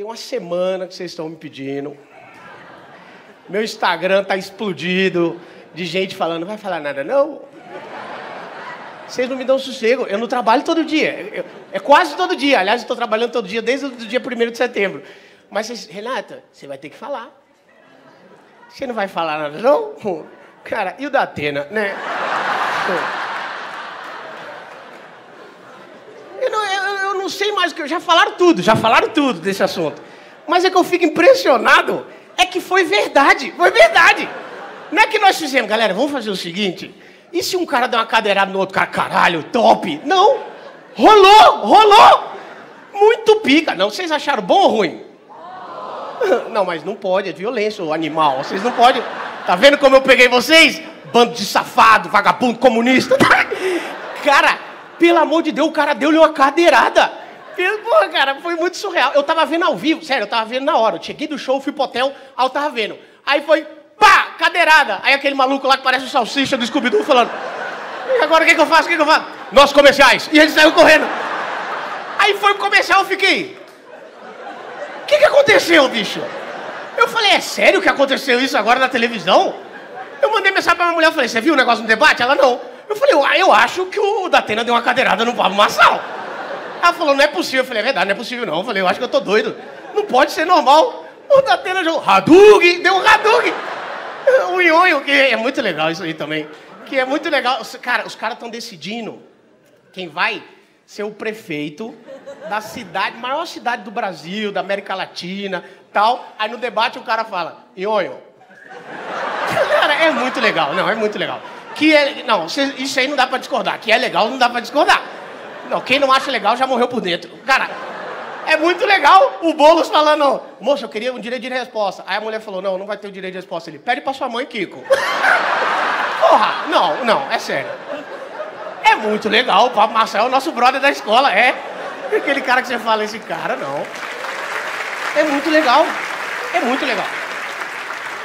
tem uma semana que vocês estão me pedindo. Meu Instagram tá explodido de gente falando, vai falar nada não? Vocês não me dão sossego. Eu não trabalho todo dia. é quase todo dia. Aliás, eu estou trabalhando todo dia desde o dia 1 de setembro. Mas, vocês, Renata, você vai ter que falar. Você não vai falar nada, não? Cara, e o da Atena, né? Eu não, eu, eu não sei mais o que. Já falaram tudo, já falaram tudo desse assunto. Mas é que eu fico impressionado. É que foi verdade. Foi verdade. Não é que nós fizemos, galera, vamos fazer o seguinte. E se um cara der uma cadeirada no outro cara, caralho, top? Não! Rolou! Rolou! Muito pica. Não, vocês acharam bom ou ruim? Não, mas não pode, é violência, o animal. Vocês não podem. Tá vendo como eu peguei vocês? Bando de safado, vagabundo, comunista. Cara, pelo amor de Deus, o cara deu-lhe uma cadeirada. Pô, cara, foi muito surreal. Eu tava vendo ao vivo, sério, eu tava vendo na hora. Eu cheguei do show, fui pro hotel, aí eu tava vendo. Aí foi, pá, cadeirada. Aí aquele maluco lá que parece o salsicha do Scooby-Doo falando, e agora o que, que eu faço, o que, que eu faço? Nossos comerciais. E ele saiu correndo. Aí foi pro comercial, eu fiquei, o que, que aconteceu, bicho? Eu falei, é sério que aconteceu isso agora na televisão? Eu mandei mensagem pra minha mulher, eu falei, você viu o negócio no debate? Ela, não. Eu falei, eu acho que o Datena deu uma cadeirada no Pablo Massal. Ela falou, não é possível. Eu falei, é verdade, não é possível não. Eu falei, eu acho que eu tô doido. Não pode ser normal. O Datena jogou Hadug, deu um Hadug. O Ionho, que é muito legal isso aí também. Que é muito legal. Cara, os caras estão decidindo quem vai ser o prefeito da cidade, maior cidade do Brasil, da América Latina, tal. Aí no debate o cara fala, Ionho. Cara, é muito legal. Não, é muito legal. Que é, não, isso aí não dá pra discordar. Que é legal, não dá pra discordar. Não, quem não acha legal já morreu por dentro. Cara, é muito legal o Boulos falando, moça, eu queria um direito de resposta. Aí a mulher falou, não, não vai ter o direito de resposta. Ele, pede pra sua mãe, Kiko. Porra, não, não, é sério. É muito legal, o Pablo Marcel é o nosso brother da escola, é. Aquele cara que você fala, esse cara, não. É muito legal, é muito legal.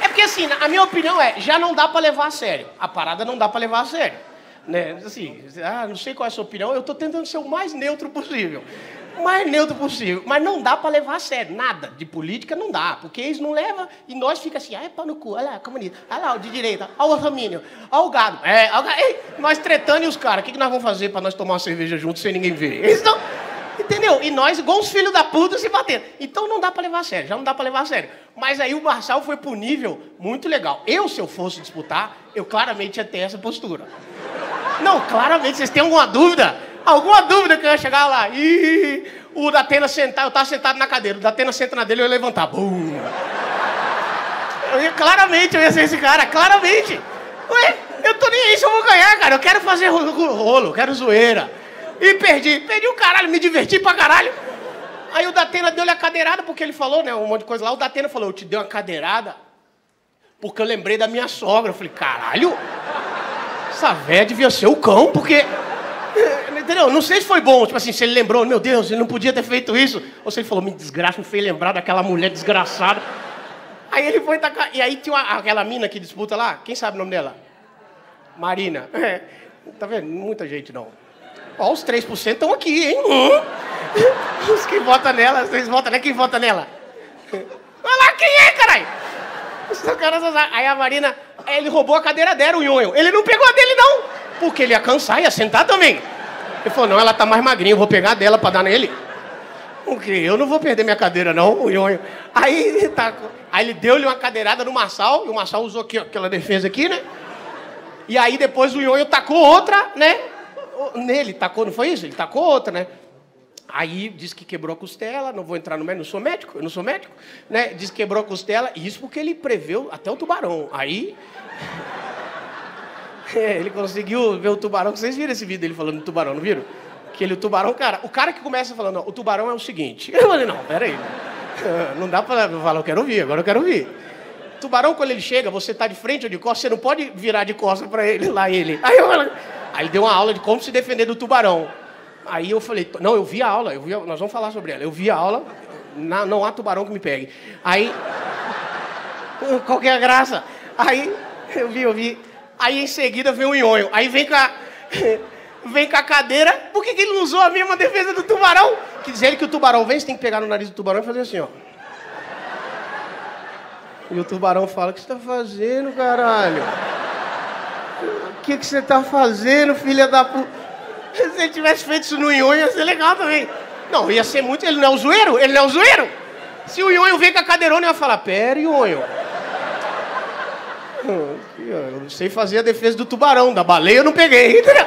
É porque assim, a minha opinião é, já não dá pra levar a sério. A parada não dá pra levar a sério. Né? Assim, ah, não sei qual é a sua opinião, eu estou tentando ser o mais neutro possível. O mais neutro possível. Mas não dá para levar a sério, nada. De política não dá, porque eles não levam e nós fica assim, ah, é pau no cu, olha lá, comunista, olha lá, o de direita, olha o família, olha o gado. É, olha nós tretando e os caras, o que, que nós vamos fazer para nós tomar uma cerveja juntos sem ninguém ver? Eles não... Entendeu? E nós, igual os filhos da puta, se batendo. Então não dá para levar a sério, já não dá para levar a sério. Mas aí o Marçal foi pro nível muito legal. Eu, se eu fosse disputar, eu claramente ia ter essa postura. Não, claramente, vocês têm alguma dúvida? Alguma dúvida que eu ia chegar lá? Ih, o Datena sentar, eu estava sentado na cadeira, o Datena senta na dele, eu ia levantar. Bum. Eu ia, claramente, eu ia ser esse cara, claramente. Ué, eu tô nem aí se eu vou ganhar, cara. Eu quero fazer rolo, eu quero zoeira. E perdi. Perdi o caralho, me diverti pra caralho. Aí o Datena deu-lhe a cadeirada, porque ele falou, né, um monte de coisa lá. O Datena falou, eu te dei uma cadeirada porque eu lembrei da minha sogra. Eu falei, caralho, essa véia devia ser o cão, porque... Entendeu? Não sei se foi bom, tipo assim, se ele lembrou, meu Deus, ele não podia ter feito isso. Ou se ele falou, me desgraça, me fez lembrar daquela mulher desgraçada. Aí ele foi tacar. E aí tinha uma, aquela mina que disputa lá, quem sabe o nome dela? Marina. É. Tá vendo? Muita gente não. Ó, os 3% estão aqui, hein? Hum. Os que votam nela, vocês votam, né? Quem vota nela? Olha lá, quem é, caralho? Aí a Marina, ele roubou a cadeira dela, o Nhonho. Ele não pegou a dele, não. Porque ele ia cansar, ia sentar também. Ele falou, não, ela tá mais magrinha, eu vou pegar a dela pra dar nele. Porque eu não vou perder minha cadeira, não, o Nhonho. Aí, tá, aí ele deu-lhe uma cadeirada no Marçal, e o Marçal usou aqui, aquela defesa aqui, né? E aí depois o Nhonho tacou outra, né? Nele, tacou, não foi isso? Ele tacou outra, né? Aí disse que quebrou a costela, não vou entrar no médico, não sou médico, eu não sou médico, né? Diz que quebrou a costela, isso porque ele preveu até o tubarão. Aí. É, ele conseguiu ver o tubarão. Vocês viram esse vídeo dele falando do tubarão, não viram? Que ele, o tubarão, cara, o cara que começa falando, o tubarão é o seguinte. Eu falei, não, peraí. Não dá pra falar, eu quero ouvir, agora eu quero ouvir. Tubarão, quando ele chega, você tá de frente ou de costas, você não pode virar de costas pra ele, lá ele. Aí, eu, aí deu uma aula de como se defender do tubarão. Aí eu falei, não, eu vi a aula, eu vi, nós vamos falar sobre ela. Eu vi a aula, na, não há tubarão que me pegue. Aí, qual que é a graça? Aí, eu vi, eu vi. Aí em seguida vem o ionho. Aí vem com a, vem com a cadeira. Por que, que ele não usou a mesma defesa do tubarão? Que diz ele que o tubarão vem, você tem que pegar no nariz do tubarão e fazer assim, ó. E o tubarão fala: O que você tá fazendo, caralho? Que, que você tá fazendo, filha da puta? Se ele tivesse feito isso no Nhonho, ia ser legal também. Não, ia ser muito. Ele não é o zoeiro? Ele não é o zoeiro? Se o Nhonho vem com a cadeirona, eu ia falar: Pera, Nhonho. Eu não sei fazer a defesa do tubarão, da baleia eu não peguei. Entendeu?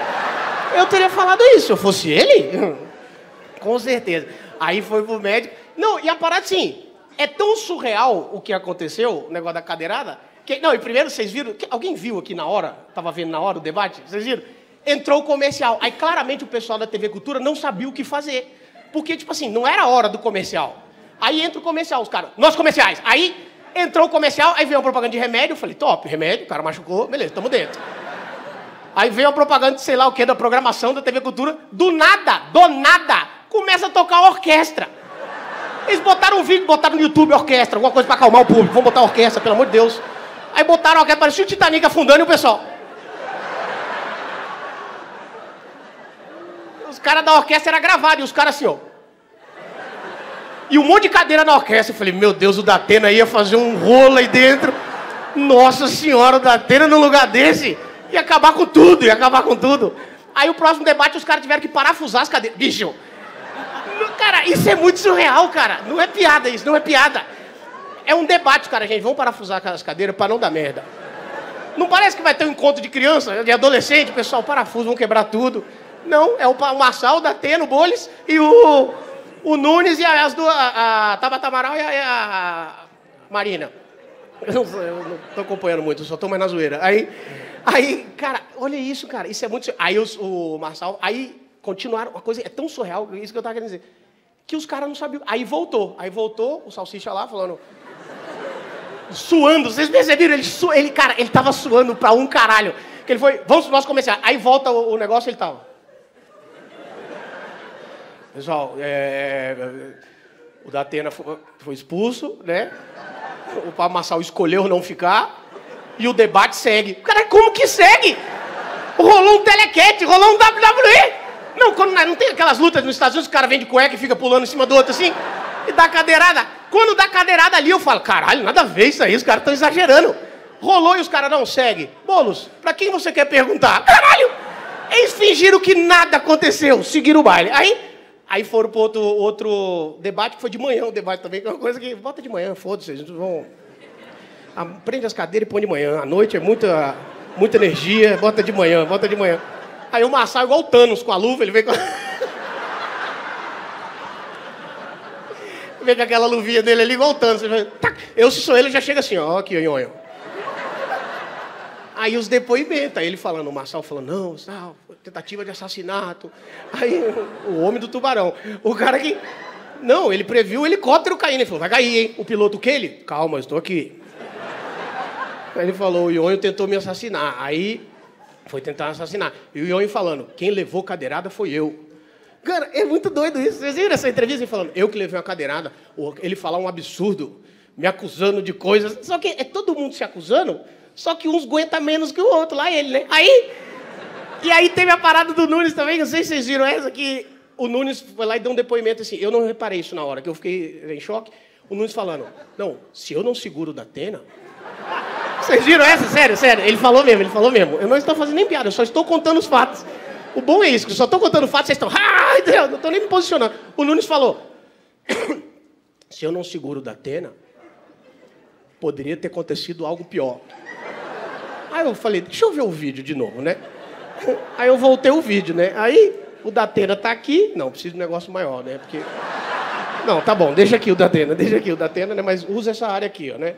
Eu teria falado isso se eu fosse ele. Com certeza. Aí foi pro médico. Não, e a parada assim, é tão surreal o que aconteceu, o negócio da cadeirada. Que, não, e primeiro vocês viram. Alguém viu aqui na hora? Tava vendo na hora o debate? Vocês viram? Entrou o comercial. Aí claramente o pessoal da TV Cultura não sabia o que fazer. Porque, tipo assim, não era a hora do comercial. Aí entra o comercial, os caras, nossos comerciais. Aí entrou o comercial, aí veio uma propaganda de remédio. Eu falei, top, remédio, o cara machucou, beleza, tamo dentro. Aí veio a propaganda de sei lá o que, da programação da TV Cultura. Do nada, do nada, começa a tocar a orquestra. Eles botaram um vídeo, botaram no YouTube orquestra, alguma coisa pra acalmar o público. Vamos botar orquestra, pelo amor de Deus. Aí botaram a orquestra, parecia o Titanic afundando e o pessoal. Os caras da orquestra era gravado e os caras assim, ó. E um monte de cadeira na orquestra. Eu falei, meu Deus, o Datena ia fazer um rolo aí dentro. Nossa senhora, o Datena num lugar desse. Ia acabar com tudo, ia acabar com tudo. Aí o próximo debate os caras tiveram que parafusar as cadeiras. Bicho, cara, isso é muito surreal, cara. Não é piada isso, não é piada. É um debate, cara, gente. Vamos parafusar as cadeiras para não dar merda. Não parece que vai ter um encontro de criança, de adolescente, pessoal, parafuso, vão quebrar tudo. Não, é o Marçal, o Datena, o Boles e o, o Nunes e as duas, a, a Tabata Amaral e a, a Marina. Eu não, eu não tô acompanhando muito, só tô mais na zoeira. Aí, Aí, cara, olha isso, cara. Isso é muito. Aí os, o Marçal, aí continuaram. Uma coisa é tão surreal, isso que eu tava querendo dizer. Que os caras não sabiam. Aí voltou. Aí voltou o Salsicha lá falando. Suando, vocês perceberam? Ele, su... ele cara, ele tava suando pra um caralho. Que ele foi, vamos nosso comercial. Aí volta o, o negócio, ele tava. Pessoal, é, é o Datena foi, foi expulso, né? O Pablo Massal escolheu não ficar e o debate segue. Cara, como que segue? Rolou um telequete, rolou um WWE. Não, quando não tem aquelas lutas nos Estados Unidos, o cara vem de cueca e fica pulando em cima do outro assim, e dá cadeirada. Quando dá cadeirada ali, eu falo, caralho, nada a ver isso aí, os caras estão exagerando. Rolou e os caras não seguem. Bolos, pra quem você quer perguntar? Caralho! Eles fingiram que nada aconteceu, seguiram o baile. Aí, aí foram pro outro, outro debate, que foi de manhã o debate também, que é uma coisa que, bota de manhã, foda-se, eles vão prende as cadeiras e põe de manhã. À noite é muita, muita energia, bota de manhã, bota de manhã. Aí o Marçal, igual o Thanos com a luva, ele vem com. vem com aquela luvinha dele ali, igual o Thanos. Eu, se sou ele, já chega assim, ó, aqui, ó, Aí os depoimentos, aí ele falando, o Marçal falando, não, não, tentativa de assassinato. Aí o homem do tubarão. O cara que. Não, ele previu o helicóptero caindo. Ele falou, vai cair, hein? O piloto o que ele? Calma, estou aqui. Aí ele falou, o Ionho tentou me assassinar. Aí foi tentar assassinar. E o Ionho falando, quem levou cadeirada foi eu. Cara, é muito doido isso. Vocês viram essa entrevista? Ele falando, eu que levei uma cadeirada. Ele falar um absurdo, me acusando de coisas. Só que é todo mundo se acusando, só que uns aguenta menos que o outro, lá ele, né? Aí. E aí teve a parada do Nunes também, não sei se vocês viram essa, que o Nunes foi lá e deu um depoimento assim. Eu não reparei isso na hora, que eu fiquei em choque. O Nunes falando, não, se eu não seguro da Atena, vocês viram essa? Sério, sério. Ele falou mesmo, ele falou mesmo. Eu não estou fazendo nem piada, eu só estou contando os fatos. O bom é isso, que eu só estou contando fatos, vocês estão. Deus, não estou nem me posicionando. O Nunes falou: se eu não seguro da Atena, poderia ter acontecido algo pior. Aí eu falei, deixa eu ver o vídeo de novo, né? Aí eu voltei o vídeo, né? Aí o Datena tá aqui. Não, preciso de um negócio maior, né? Porque. Não, tá bom, deixa aqui o Datena, deixa aqui o Datena, né? Mas usa essa área aqui, ó, né?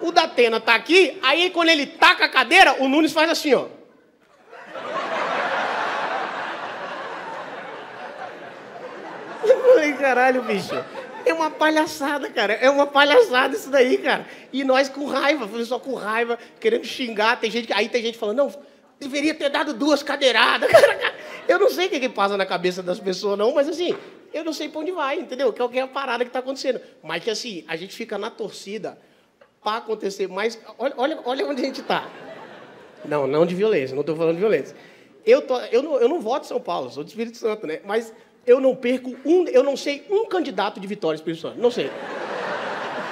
O Datena tá aqui, aí quando ele taca a cadeira, o Nunes faz assim, ó. Ai, caralho, bicho. É uma palhaçada, cara. É uma palhaçada isso daí, cara. E nós com raiva, só com raiva, querendo xingar. Tem gente, aí tem gente falando, não, deveria ter dado duas cadeiradas. Eu não sei o que, que passa na cabeça das pessoas, não, mas assim, eu não sei pra onde vai, entendeu? Que é a parada que tá acontecendo. Mas que assim, a gente fica na torcida para acontecer mais. Olha, olha, olha onde a gente está. Não, não de violência, não estou falando de violência. Eu, tô, eu, não, eu não voto em São Paulo, sou do Espírito Santo, né? Mas eu não perco um, eu não sei um candidato de Vitória Espírito Santo. Não sei.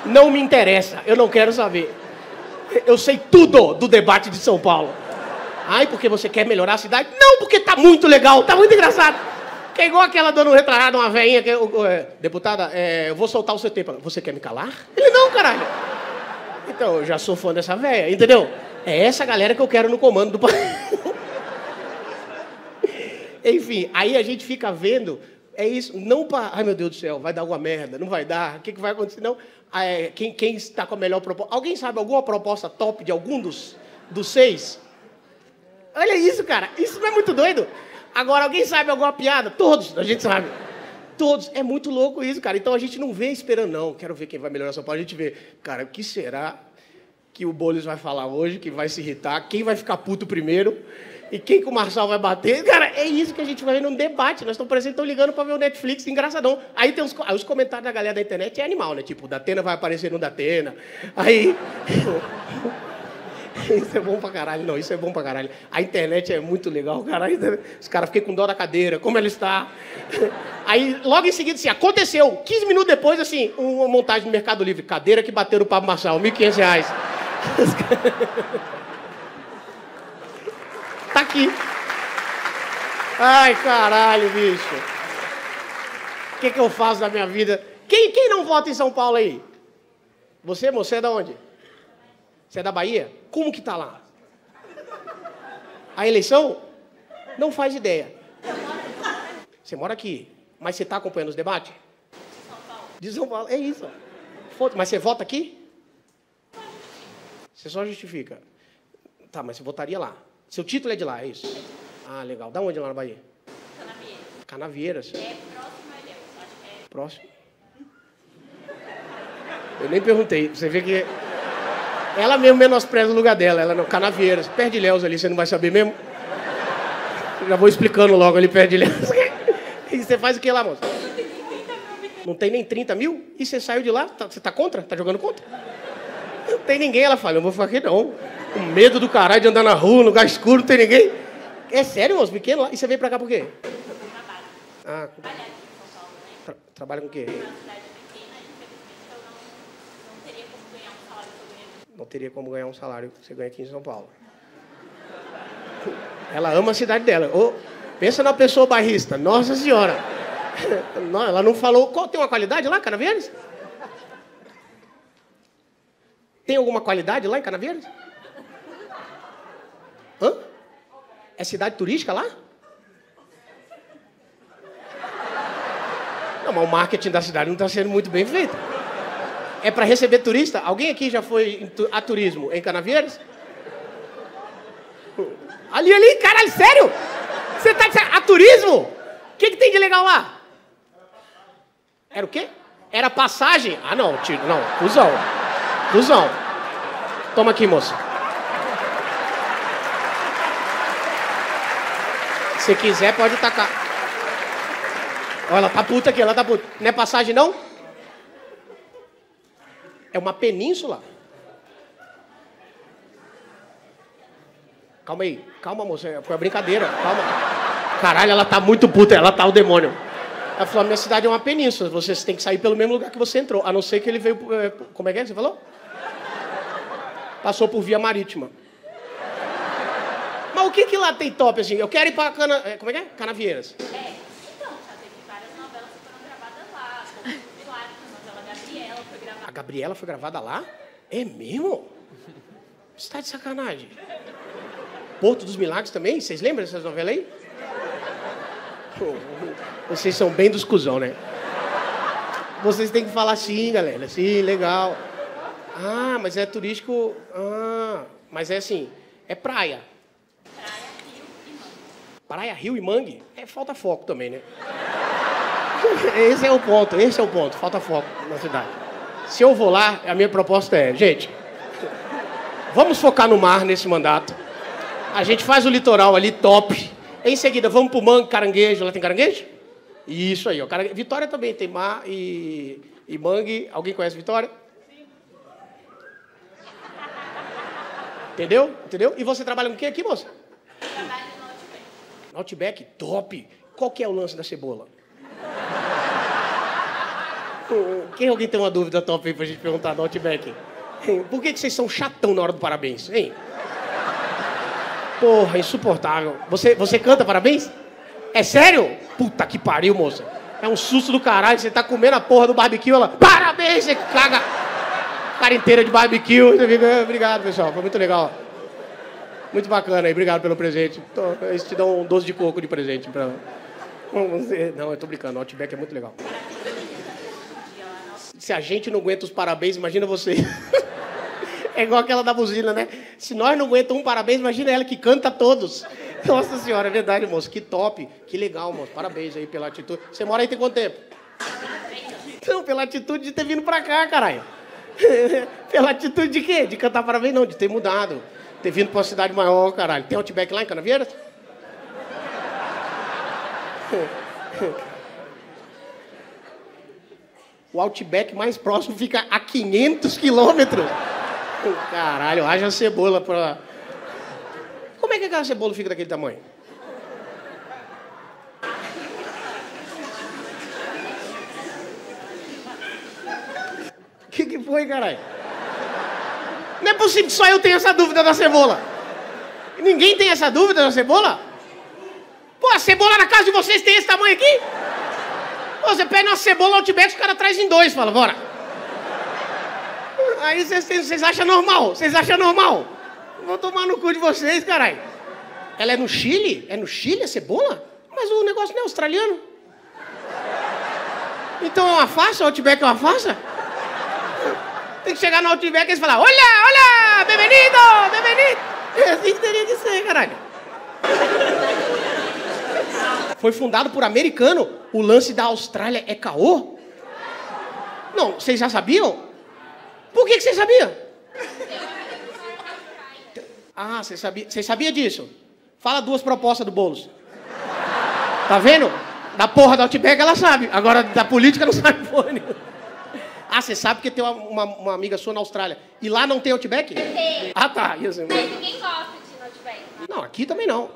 Não me interessa, eu não quero saber. Eu sei tudo do debate de São Paulo. Ai, porque você quer melhorar a cidade? Não, porque tá muito legal, tá muito engraçado. Que é igual aquela dando um retrasado, uma veinha, que, é, deputada, é, eu vou soltar o CT. Você quer me calar? Ele, não, caralho. Então, eu já sou fã dessa véia, entendeu? É essa galera que eu quero no comando do país. Enfim, aí a gente fica vendo, é isso, não para, ai meu Deus do céu, vai dar alguma merda, não vai dar, o que, que vai acontecer? Não, é, quem, quem está com a melhor proposta? Alguém sabe alguma proposta top de algum dos, dos seis? Olha isso, cara, isso não é muito doido? Agora, alguém sabe alguma piada? Todos, a gente sabe. Todos. É muito louco isso, cara. Então a gente não vê esperando, não. Quero ver quem vai melhorar São Paulo. A gente vê, cara, o que será que o Boulos vai falar hoje, que vai se irritar, quem vai ficar puto primeiro e quem que o Marçal vai bater. Cara, é isso que a gente vai ver num debate. Nós estamos parecendo, estão ligando para ver o Netflix, engraçadão. Aí tem os, aí os comentários da galera da internet, é animal, né? Tipo, o Datena vai aparecer no Datena. Aí... Isso é bom pra caralho. Não, isso é bom pra caralho. A internet é muito legal, cara. Os caras ficam com dó da cadeira, como ela está. Aí, logo em seguida, assim, aconteceu. 15 minutos depois, assim, uma montagem no Mercado Livre. Cadeira que bateram o Pablo Marçal, R$ 1.500. tá aqui. Ai, caralho, bicho. O que, que eu faço da minha vida? Quem, quem não vota em São Paulo aí? Você, você é da onde? Você é da Bahia? Como que tá lá? A eleição? Não faz ideia. Você mora aqui, mas você está acompanhando os debates? De São Paulo. É isso. Mas você vota aqui? Você só justifica. Tá, mas você votaria lá. Seu título é de lá, é isso? Ah, legal. Da onde lá na Bahia? Canavieiras. Canavieiras? É próximo a Ilhéus. Acho que é. Próximo. Eu nem perguntei. Você vê que ela mesmo menospreza o lugar dela. Ela não, Canavieiras. Perto de Léus ali, você não vai saber mesmo? Já vou explicando logo ali perto de Léus. E você faz o que lá, moça? Não tem nem 30 mil? E você saiu de lá? Tá, você tá contra? Tá jogando contra? Não tem ninguém. Ela fala, eu vou ficar aqui não. Com medo do caralho de andar na rua, lugar escuro, não tem ninguém. É sério, moço? Pequeno lá? E você veio pra cá por quê? Ah, Tra trabalha com o quê? não teria como ganhar um salário que você ganha aqui em São Paulo. Ela ama a cidade dela. Pensa na pessoa barrista. Nossa Senhora. Ela não falou. Qual, tem uma qualidade lá, Canaveiras? Tem alguma qualidade lá em Canaveiras? Hã? É cidade turística lá? Não, mas o marketing da cidade não está sendo muito bem feito. É para receber turista? Alguém aqui já foi a turismo em Canavieiras? Ali, ali, caralho, sério? Você tá a turismo? O que, que tem de legal lá? Era o quê? Era passagem? Ah, não, tio, não, cuzão. Cusão. Toma aqui, moça. Se quiser, pode tacar. Olha, ela tá puta aqui, ela tá puta. Não é passagem, não? É uma península. Calma aí, calma, moça. Foi uma brincadeira, calma. Caralho, ela tá muito puta, ela tá o demônio. Ela falou: minha cidade é uma península, você tem que sair pelo mesmo lugar que você entrou, a não ser que ele veio. É, como é que é? Você falou? Passou por via marítima. Mas o que que lá tem top assim? Eu quero ir pra Cana... É, como é que é? Canavieiras. É. Gabriela foi gravada lá? É mesmo? Você tá de sacanagem. Porto dos Milagres também? Vocês lembram dessas novelas aí? Vocês são bem dos cuzão, né? Vocês têm que falar assim, galera. Sim, legal. Ah, mas é turístico. Ah, mas é assim, é praia. Praia, rio e mangue. Praia, rio e mangue? É, falta foco também, né? Esse é o ponto, esse é o ponto. Falta foco na cidade. Se eu vou lá, a minha proposta é, gente, vamos focar no mar nesse mandato. A gente faz o litoral ali top. Em seguida, vamos pro mangue, caranguejo. Lá tem caranguejo? Isso aí, ó. Vitória também tem mar e, e mangue. Alguém conhece Vitória? Entendeu? Entendeu? E você trabalha com o que aqui, moça? Trabalho no Outback. Outback, top. Qual que é o lance da cebola? Quem alguém tem uma dúvida top aí pra gente perguntar do Outback? Por que, que vocês são chatão na hora do parabéns, hein? Porra, insuportável. Você, você canta parabéns? É sério? Puta que pariu, moça. É um susto do caralho. Você tá comendo a porra do barbecue, ela. Parabéns! Você caga cara inteira de barbecue. Obrigado, pessoal. Foi muito legal. Muito bacana aí. Obrigado pelo presente. Eles te dão um doce de coco de presente. Pra... Não, eu tô brincando. O Outback é muito legal. Se a gente não aguenta os parabéns, imagina você. É igual aquela da buzina, né? Se nós não aguentamos um parabéns, imagina ela que canta todos. Nossa senhora, é verdade, moço. Que top. Que legal, moço. Parabéns aí pela atitude. Você mora aí tem quanto tempo? Não, pela atitude de ter vindo pra cá, caralho. pela atitude de quê? De cantar parabéns, não. De ter mudado. Ter vindo pra uma cidade maior, caralho. Tem Outback lá em Canavieiras? O Outback mais próximo fica a 500 quilômetros. Caralho, haja cebola pra. Como é que aquela cebola fica daquele tamanho? Que, que foi, caralho? Não é possível que só eu tenha essa dúvida da cebola. Ninguém tem essa dúvida da cebola? Pô, a cebola na casa de vocês tem esse tamanho aqui? Pô, você pega uma cebola Outback, os caras trazem dois, fala, bora. Aí vocês acham normal? Vocês acham normal? Vou tomar no cu de vocês, caralho. Ela é no Chile? É no Chile a cebola? Mas o negócio não é australiano. Então é uma farsa? O Outback é uma farsa? Tem que chegar no Outback e eles falar: Olha, olha, bem-vindo, bem-vindo. É assim que teria que ser, caralho. Foi fundado por americano. O lance da Austrália é caô? Não, vocês já sabiam? Por que, que você sabia? Ah, você sabia, você sabia disso? Fala duas propostas do Boulos. Tá vendo? Da porra do Outback ela sabe. Agora da política não sabe porra nenhuma. Ah, você sabe que tem uma, uma, uma, amiga sua na Austrália. E lá não tem Outback? Tem. Ah, tá. Isso, Mas ninguém gosta de Outback. Não, aqui também não.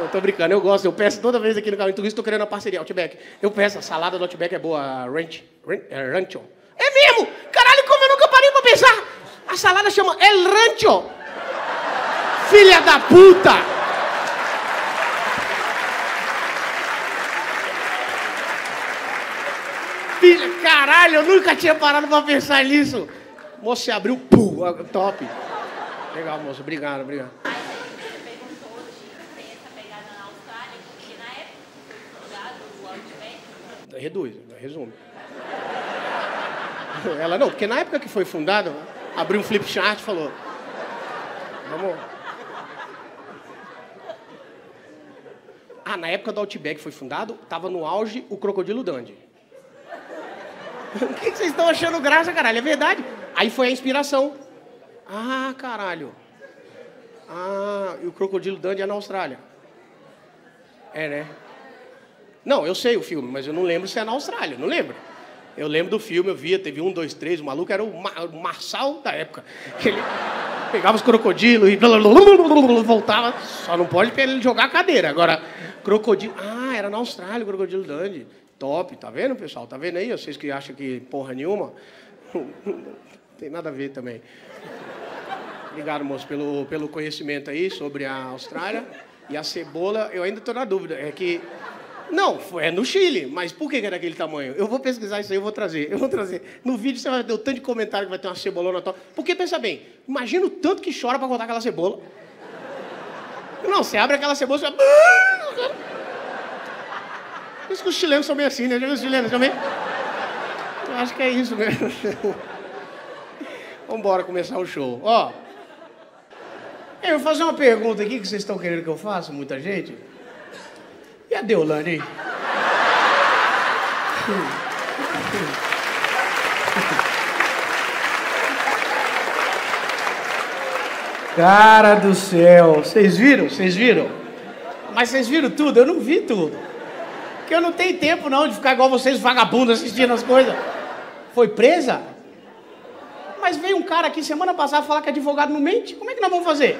Eu tô brincando, eu gosto. Eu peço toda vez aqui no Caminho Turista, tô querendo a parceria Outback. Eu peço, a salada do Outback é boa, ranch, ranch, é rancho. É mesmo! Caralho, como eu nunca parei pra pensar! A salada chama El Rancho! Filha da puta! Filha, caralho, eu nunca tinha parado pra pensar nisso! Moço, você abriu, pum, top! Legal, moço, obrigado, obrigado. Mas aí você perguntou de ter essa pegada na Austrália, porque na época que foi fundado o Outback, Reduz, resume. Ela não, porque na época que foi fundado, abriu um flip chart e falou: Vamos. Ah, na época do Outback foi fundado, tava no auge o Crocodilo Dandy. O que vocês estão achando graça, caralho? É verdade. Aí foi a inspiração. Ah, caralho. Ah, e o Crocodilo Dandy é na Austrália. É, né? Não, eu sei o filme, mas eu não lembro se é na Austrália, não lembro. Eu lembro do filme, eu via, teve um, dois, três, o maluco era o, o Marçal da época. Ele pegava os crocodilos e voltava. Só não pode ele jogar a cadeira. Agora, crocodilo. Ah, era na Austrália o crocodilo Dandy. Top, tá vendo, pessoal? Tá vendo aí? Vocês que acham que porra nenhuma. Tem nada a ver também. Obrigado, moço, pelo, pelo conhecimento aí sobre a Austrália. E a cebola, eu ainda estou na dúvida. É que. Não, é no Chile, mas por que que é daquele tamanho? Eu vou pesquisar isso aí, eu vou trazer. Eu vou trazer. No vídeo você vai ver o tanto de comentário que vai ter uma cebolona top. Porque pensa bem, imagina o tanto que chora para cortar aquela cebola. Não, você abre aquela cebola você. vai- Por isso que os chilenos são meio assim, né? Os chilenos também? Eu acho que é isso mesmo. Vamos embora começar o show. Ó. Eu vou fazer uma pergunta aqui que vocês estão querendo que eu faça, muita gente. E a Deolane? Cara do céu, vocês viram? Vocês viram? Mas vocês viram tudo? Eu não vi tudo. Porque eu não tenho tempo não de ficar igual vocês vagabundos assistindo as coisas. Foi presa? Mas veio um cara aqui semana passada falar que advogado não mente. Como é que nós vamos fazer?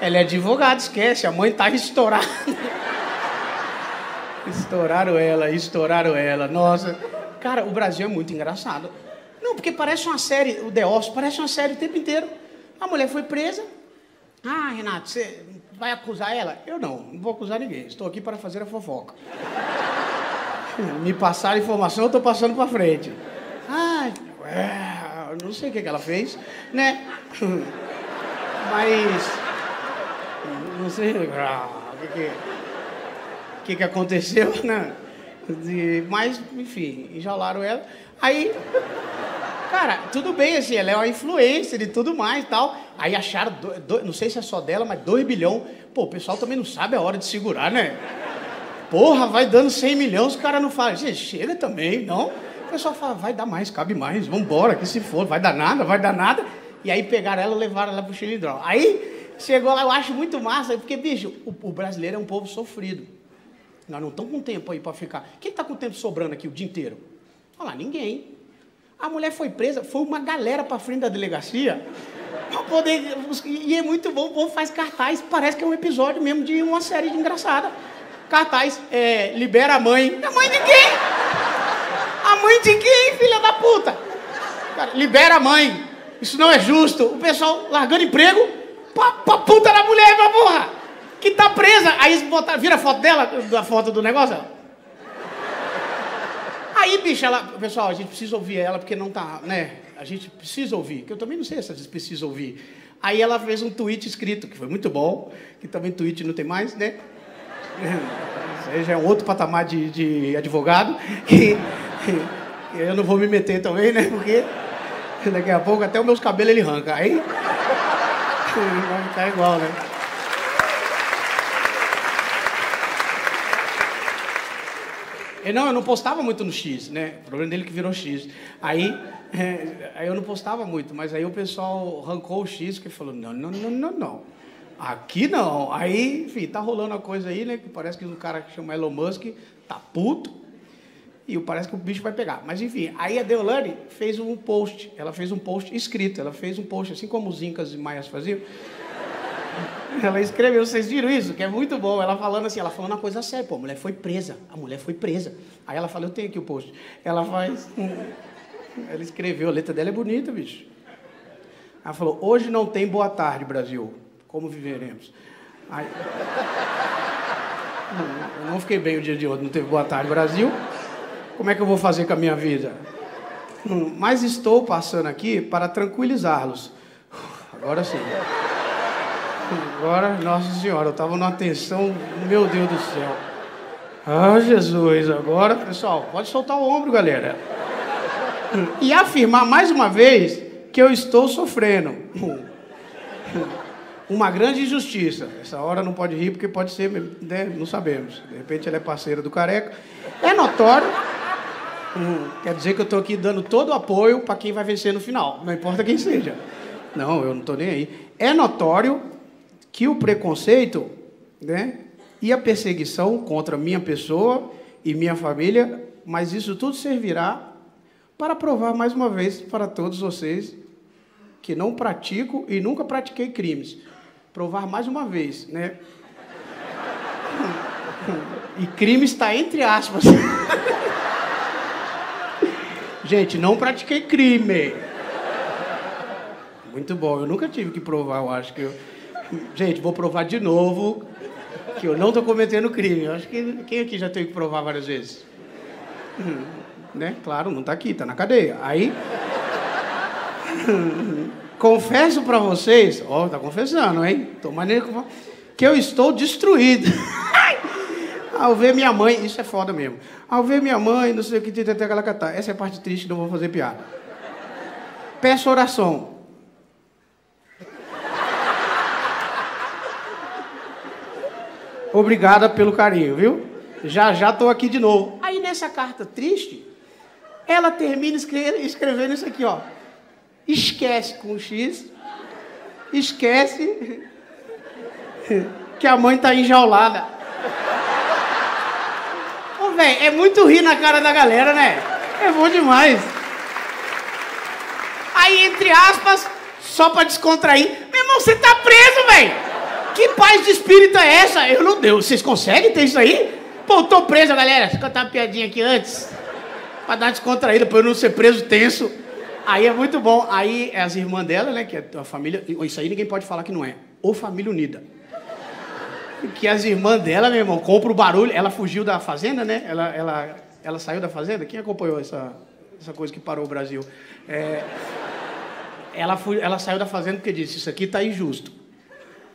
Ela é advogada, esquece, a mãe tá estourada. Estouraram ela, estouraram ela. Nossa, Cara, o Brasil é muito engraçado. Não, porque parece uma série, o The Office parece uma série o tempo inteiro. A mulher foi presa. Ah, Renato, você vai acusar ela? Eu não, não vou acusar ninguém. Estou aqui para fazer a fofoca. Me passaram informação, eu estou passando para frente. Ah, é, não sei o que, que ela fez, né? Mas. Não sei. Ah, o que, que, que, que aconteceu, né? Mas, enfim, enjaularam ela. Aí. Cara, tudo bem, assim, ela é uma influencer e tudo mais e tal. Aí acharam, do, do, não sei se é só dela, mas 2 bilhões. Pô, o pessoal também não sabe a hora de segurar, né? Porra, vai dando 100 milhões, os caras não falam, chega também, não. O pessoal fala, vai dar mais, cabe mais, vambora, que se for, vai dar nada, vai dar nada. E aí pegaram ela e levaram ela pro Chilindrão. Aí chegou lá, eu acho muito massa, porque, bicho, o, o brasileiro é um povo sofrido. Nós não estamos com tempo aí para ficar. Quem está com tempo sobrando aqui o dia inteiro? Lá, ninguém. A mulher foi presa, foi uma galera para frente da delegacia. Poder, e é muito bom, o povo faz cartaz, parece que é um episódio mesmo de uma série de engraçada. Cartaz, é, libera a mãe. A mãe de quem? A mãe de quem, filha da puta? Cara, libera a mãe. Isso não é justo. O pessoal largando emprego pra, pra puta da mulher, pra porra. Que tá presa. Aí vira a foto dela, da foto do negócio. Aí, bicho, ela. Pessoal, a gente precisa ouvir ela porque não tá, né? A gente precisa ouvir, que eu também não sei se a gente precisa ouvir. Aí ela fez um tweet escrito, que foi muito bom, que também tweet não tem mais, né? Isso já é um outro patamar de, de advogado. Que, eu não vou me meter também, né? Porque daqui a pouco até os meus cabelos ele arranca. Aí vai ficar igual, né? Eu não, eu não postava muito no X, né? O problema dele é que virou X. Aí, é, aí eu não postava muito, mas aí o pessoal arrancou o X que falou: não, não, não, não, não. Aqui não. Aí, enfim, tá rolando a coisa aí, né? Que parece que o cara que chama Elon Musk tá puto. E parece que o bicho vai pegar. Mas enfim, aí a Deolane fez um post. Ela fez um post escrito. Ela fez um post, assim como os Incas e Maias faziam. Ela escreveu, vocês viram isso? Que é muito bom. Ela falando assim, ela falando uma coisa séria. Pô, a mulher foi presa. A mulher foi presa. Aí ela fala, eu tenho aqui o post. Ela faz. Ela escreveu, a letra dela é bonita, bicho. Ela falou, hoje não tem boa tarde, Brasil. Como viveremos? Aí... Eu não fiquei bem o dia de hoje, não teve boa tarde, Brasil. Como é que eu vou fazer com a minha vida? Mas estou passando aqui para tranquilizá-los. Agora sim. Agora, Nossa Senhora, eu estava numa tensão, meu Deus do céu. Ah, Jesus, agora, pessoal, pode soltar o ombro, galera. E afirmar mais uma vez que eu estou sofrendo. Uma grande injustiça. Essa hora não pode rir porque pode ser, né? não sabemos. De repente ela é parceira do careca. É notório. Quer dizer que eu estou aqui dando todo o apoio para quem vai vencer no final, não importa quem seja. Não, eu não estou nem aí. É notório que o preconceito né, e a perseguição contra minha pessoa e minha família, mas isso tudo servirá para provar mais uma vez para todos vocês que não pratico e nunca pratiquei crimes. Provar mais uma vez, né? E crime está entre aspas. Gente, não pratiquei crime. Muito bom, eu nunca tive que provar, eu acho que eu. Gente, vou provar de novo que eu não estou cometendo crime. Eu acho que quem aqui já teve que provar várias vezes? Hum, né? Claro, não está aqui, está na cadeia. Aí. Confesso para vocês, ó, oh, tá confessando, hein? Tô maneiro que eu estou destruído. Ao ver minha mãe, isso é foda mesmo. Ao ver minha mãe, não sei o que, catar. Essa é a parte triste, não vou fazer piada. Peço oração. Obrigada pelo carinho, viu? Já já estou aqui de novo. Aí nessa carta triste, ela termina escrevendo isso aqui, ó. Esquece com o X. Esquece que a mãe tá enjaulada. Ô, velho, é muito rir na cara da galera, né? É bom demais. Aí, entre aspas, só pra descontrair. Meu irmão, você tá preso, velho. Que paz de espírito é essa? Eu não deu. Vocês conseguem ter isso aí? Pô, eu tô preso, galera. Deixa eu contar uma piadinha aqui antes. Pra dar descontraída, pra eu não ser preso tenso. Aí é muito bom. Aí as irmãs dela, né, que é a família... Isso aí ninguém pode falar que não é. Ou família unida. Que as irmãs dela, meu irmão, compram o barulho. Ela fugiu da fazenda, né? Ela, ela, ela saiu da fazenda. Quem acompanhou essa, essa coisa que parou o Brasil? É, ela, fu- ela saiu da fazenda porque disse: Isso aqui tá injusto.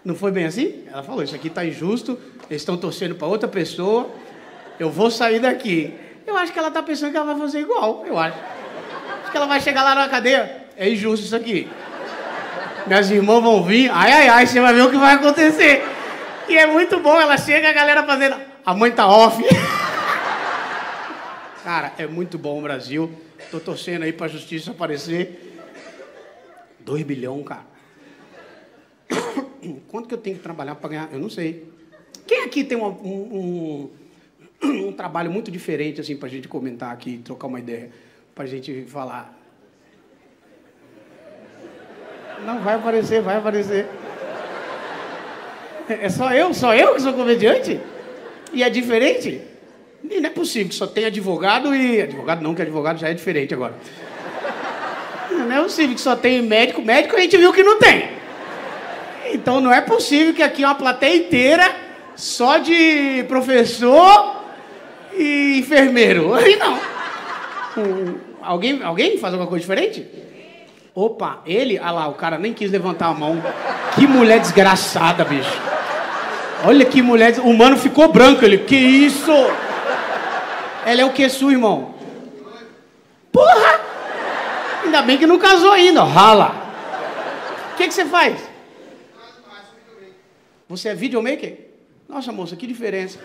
Não foi bem assim? Ela falou: Isso aqui tá injusto. Eles estão torcendo para outra pessoa. Eu vou sair daqui. Eu acho que ela tá pensando que ela vai fazer igual. Eu acho. Acho que ela vai chegar lá na cadeia. É injusto isso aqui. Minhas irmãs vão vir. Ai, ai, ai, você vai ver o que vai acontecer. E é muito bom. Ela chega, a galera fazendo. A mãe tá off. Cara, é muito bom o Brasil. Tô torcendo aí pra justiça aparecer. 2 bilhão, cara. Quanto que eu tenho que trabalhar para ganhar? Eu não sei. Quem aqui tem uma- um, um, um trabalho muito diferente, assim, pra gente comentar aqui, trocar uma ideia, pra gente falar? Não, vai aparecer, vai aparecer. É só eu? Só eu que sou comediante? E é diferente? E Não é possível que só tem advogado e. Advogado não, que advogado já é diferente agora. Não é possível que só tem médico. Médico a gente viu que não tem. Então não é possível que aqui uma plateia inteira só de professor e enfermeiro. Aí não. Alguém, alguém faz alguma coisa diferente? Opa, ele, ah lá, o cara nem quis levantar a mão. Que mulher desgraçada, bicho. Olha que mulher. O mano ficou branco, ele. Que isso? Ela é o que, sua, irmão? Porra! Ainda bem que não casou ainda, ó. rala. O que, que você faz? Você é videomaker? Nossa, moça, que diferença.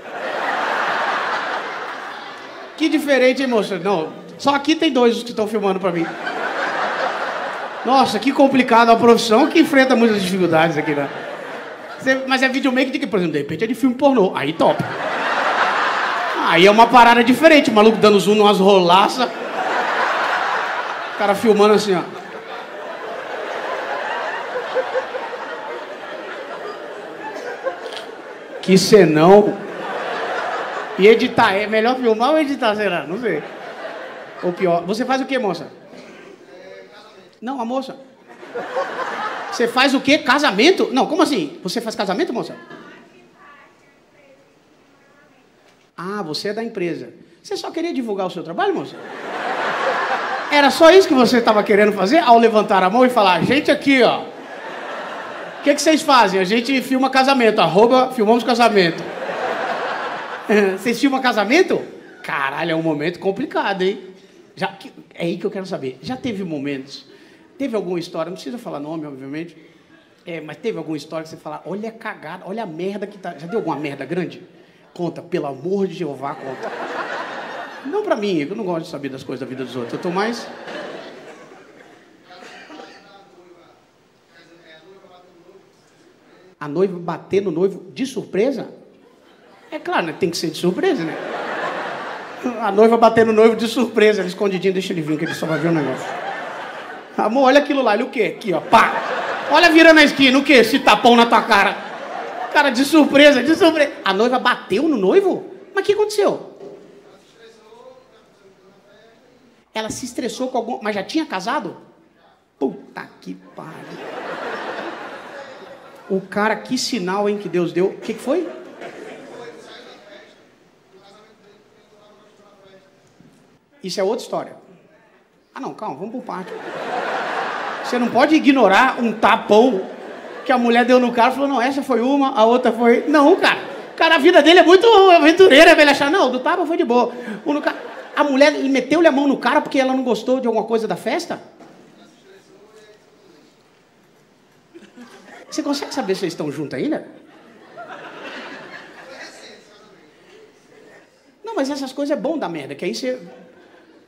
Que diferente, hein, moça? Não, só aqui tem dois que estão filmando pra mim. Nossa, que complicado a profissão que enfrenta muitas dificuldades aqui, né? Você- mas é videomaker de que, por exemplo, de repente é de filme pornô. Aí top. Aí é uma parada diferente, o maluco dando zoom numas rolaças. O cara filmando assim, ó. Que senão. E editar, é melhor filmar ou editar, será? Não sei. Ou pior. Você faz o que, moça? Não, a moça. Você faz o quê? Casamento? Não, como assim? Você faz casamento, moça? Ah, você é da empresa. Você só queria divulgar o seu trabalho, moça? Era só isso que você estava querendo fazer ao levantar a mão e falar, gente aqui, ó. Que, que vocês fazem? A gente filma casamento, arroba filmamos casamento. Vocês filmam casamento? Caralho, é um momento complicado, hein? Já, é aí que eu quero saber. Já teve momentos, teve alguma história, não precisa falar nome, obviamente, é, mas teve alguma história que você fala, olha a cagada, olha a merda que tá. Já deu alguma merda grande? Conta, pelo amor de Jeová, conta. Não pra mim, eu não gosto de saber das coisas da vida dos outros. Eu tô mais. A noiva bater no noivo de surpresa? É claro, né? Tem que ser de surpresa, né? A noiva bater no noivo de surpresa, ele escondidinho, deixa ele vir, que ele só vai ver o negócio. Amor, olha aquilo lá, ele o quê? Aqui, ó, pá. Olha virando na esquina, o quê? Esse tapão na tua cara. Cara, de surpresa, de surpresa. A noiva bateu no noivo? Mas o que aconteceu? Ela se estressou com algum. Mas já tinha casado? Puta que pariu. O cara, que sinal, hein, que Deus deu. O que, que foi? Isso é outra história. Ah, não, calma, vamos por parte. Você não pode ignorar um tapão que a mulher deu no cara e falou: não, essa foi uma, a outra foi. Não, cara. Cara, a vida dele é muito aventureira, velho. Achar, não, do tapa foi de boa. O no ca- A mulher meteu-lhe a mão no cara porque ela não gostou de alguma coisa da festa? Você consegue saber se eles estão juntos ainda? Não, mas essas coisas é bom da merda, que aí você,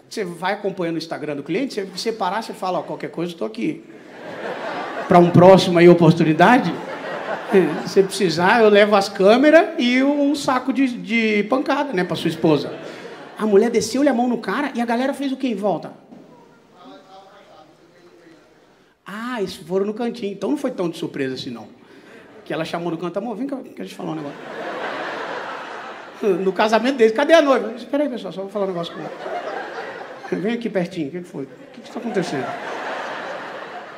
você vai acompanhando o Instagram do cliente, você, você parar, você fala, ó, qualquer coisa, estou aqui. Para um próximo aí oportunidade, se precisar, eu levo as câmeras e um saco de, de pancada, né, para sua esposa. A mulher desceu-lhe a mão no cara e a galera fez o que em volta? Ah, eles foram no cantinho. Então não foi tão de surpresa assim, não. Que ela chamou no canto, amor, vem cá, que a gente falou um negócio. No casamento deles, cadê a noiva? Espera aí, pessoal, só vou falar um negócio com ela. Vem aqui pertinho, o que foi? O que está acontecendo?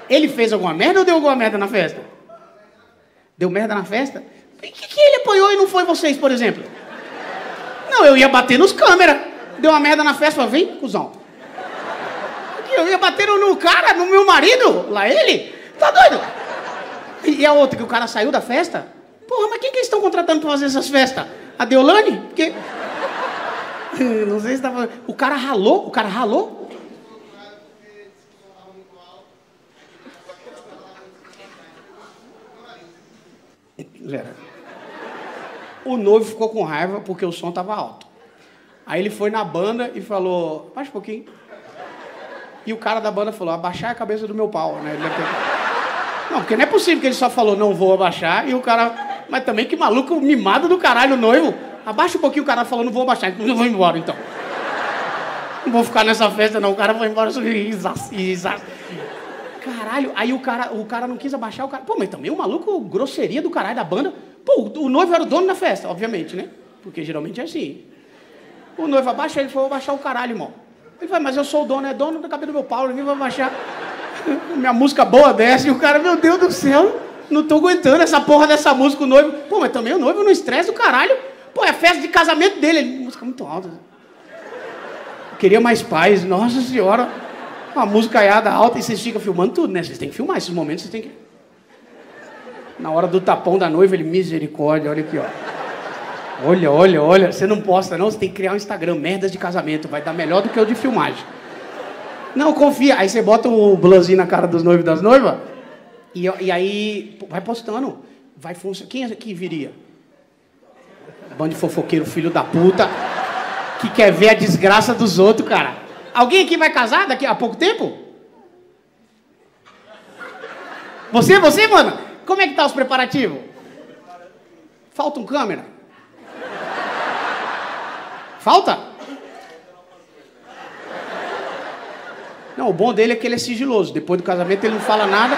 Ele fez alguma merda ou deu alguma merda na festa? Deu merda na festa? E que, que ele apoiou e não foi vocês, por exemplo? Não, eu ia bater nos câmeras. Deu uma merda na festa, vem, cuzão. Eu ia bater no, cara, no meu marido, lá ele. Tá doido? E, a outra, que o cara saiu da festa? Porra, mas quem que eles estão contratando pra fazer essas festas? A Deolane? Porque... Não sei se tava... O cara ralou, o cara ralou. O noivo ficou com raiva porque o som estava alto. Aí ele foi na banda e falou, baixa um pouquinho. E o cara da banda falou, abaixar a cabeça do meu pau, né? Ter- Não, porque não é possível que ele só falou, não vou abaixar, e o cara... Mas também que maluco mimado do caralho, noivo. Abaixa um pouquinho, o cara falou, não vou abaixar, eu vou embora, então. Não vou ficar nessa festa, não. O cara foi embora Caralho, aí o cara, o cara não quis abaixar o cara. Pô, mas também o maluco, grosseria do caralho da banda. Pô, o noivo era o dono da festa, obviamente, né? Porque geralmente é assim. O noivo abaixa, ele falou, abaixar o caralho, irmão. Ele falou, mas eu sou o dono, é dono da cabeça do meu pau, ninguém vai abaixar. Minha música boa desce, e o cara, meu Deus do céu, não tô aguentando essa porra dessa música, o noivo. Pô, mas também o noivo não estressa do caralho. Pô, é festa de casamento dele, ele, música muito alta. Eu queria mais paz, nossa senhora. Uma música aiada alta e vocês ficam filmando tudo, né? Vocês têm que filmar esses momentos, vocês têm que. Na hora do tapão da noiva, ele, misericórdia, olha aqui, ó. Olha, olha, olha, você não posta não, você tem que criar um Instagram, merdas de casamento, vai dar melhor do que o de filmagem. Não, confia. Aí você bota o blusinho na cara dos noivos e das noivas, e, e aí vai postando. Vai funcionar. Quem é que viria? Bando de fofoqueiro, filho da puta, que quer ver a desgraça dos outros, cara. Alguém aqui vai casar daqui a pouco tempo? Você, você, mano? Como é que tá os preparativos? Falta um câmera? Falta? Não, o bom dele é que ele é sigiloso. Depois do casamento ele não fala nada.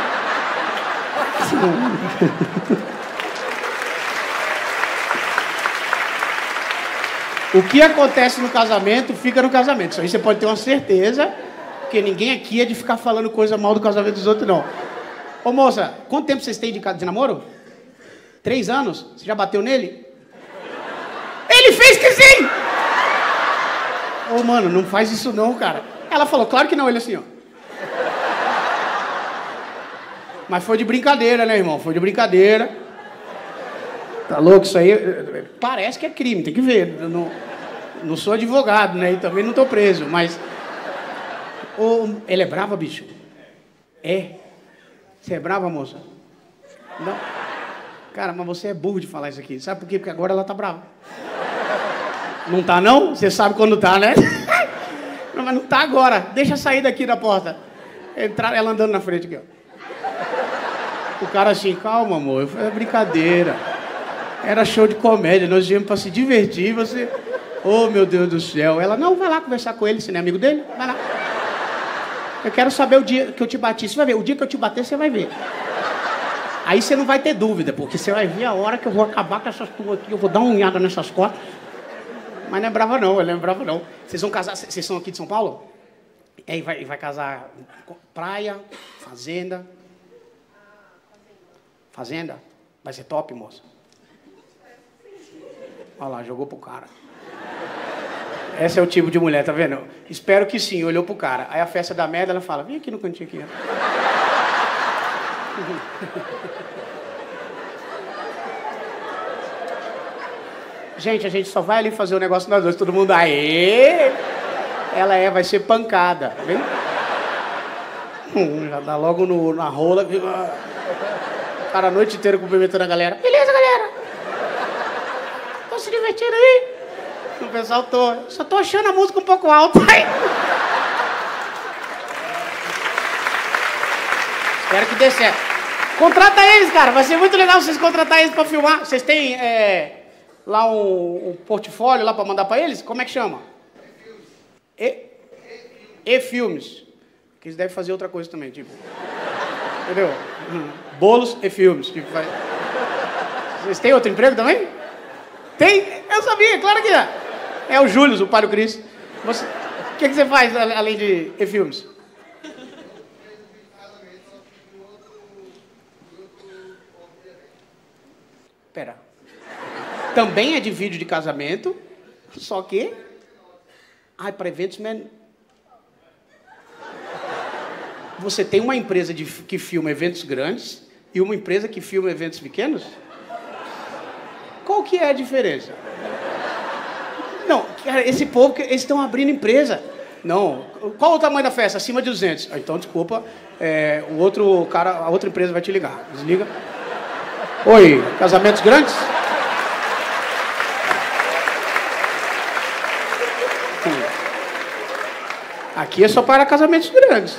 O que acontece no casamento, fica no casamento. Isso aí você pode ter uma certeza, porque ninguém aqui é de ficar falando coisa mal do casamento dos outros, não. Ô moça, quanto tempo vocês têm de, ca- de namoro? Três anos? Você já bateu nele? Ele fez que sim! Ô mano, não faz isso não, cara. Ela falou, claro que não, ele assim, ó. Mas foi de brincadeira, né, irmão? Foi de brincadeira. Tá louco isso aí? eh, Parece que é crime, tem que ver. Eu não, não sou advogado, né? E também não tô preso, mas. Ô, ele é brava, bicho? É. Você é brava, moça? Não. Cara, mas você é burro de falar isso aqui. Sabe por quê? Porque agora ela tá brava. Não tá, não? Você sabe quando tá, né? Não, mas não tá agora. Deixa sair daqui da porta. Entrar ela andando na frente aqui, ó. O cara assim, calma, amor. Eu falei, é brincadeira. Era show de comédia, nós viemos pra se divertir, você. Oh, meu Deus do céu. Ela, não, vai lá conversar com ele, você não é amigo dele? Vai lá. Eu quero saber o dia que eu te bati. Você vai ver, o dia que eu te bater, você vai ver. Aí você não vai ter dúvida, porque você vai ver a hora que eu vou acabar com essas tuas aqui, eu vou dar uma unhada nessas costas. Mas não é brava não, ele não é brava não. Vocês vão casar, vocês são aqui de São Paulo? É, e vai, vai casar praia, fazenda. Fazenda? Vai ser top, moça. Olha lá, jogou pro cara. Esse é o tipo de mulher, tá vendo? Espero que sim, olhou pro cara. Aí a festa da merda, ela fala, vem aqui no cantinho aqui. Gente, a gente só vai ali fazer o negócio nós dois, todo mundo, aê! Ela é, vai ser pancada, tá vendo? Hum, Já dá logo no, na rola. cara a noite inteira cumprimentando a galera. Beleza, galera? Tô se divertindo aí? O pessoal tô. Só tô achando a música um pouco alta. Ai. Espero que dê certo. Contrata eles, cara. Vai ser muito legal vocês contratar eles pra filmar. Vocês têm é, lá um, um portfólio lá pra mandar pra eles? Como é que chama? E, e filmes. Que eles devem fazer outra coisa também, tipo. Entendeu? Hum, Bolos e filmes. Tipo, vai- Vocês têm outro emprego também? Tem? Eu sabia, claro que é. É o Júlio, o do Cris. Você... O que, que você faz além de e-filmes? Pera. Também é de vídeo de casamento, só que. Ai, para eventos, man. Você tem uma empresa de, que filma eventos grandes e uma empresa que filma eventos pequenos? Qual que é a diferença? Não, cara, esse povo, eles estão abrindo empresa. Não, qual o tamanho da festa? Acima de 200. Ah, Então, desculpa, é, o outro cara, a outra empresa vai te ligar. Desliga. Oi, casamentos grandes? Aqui é só para casamentos grandes.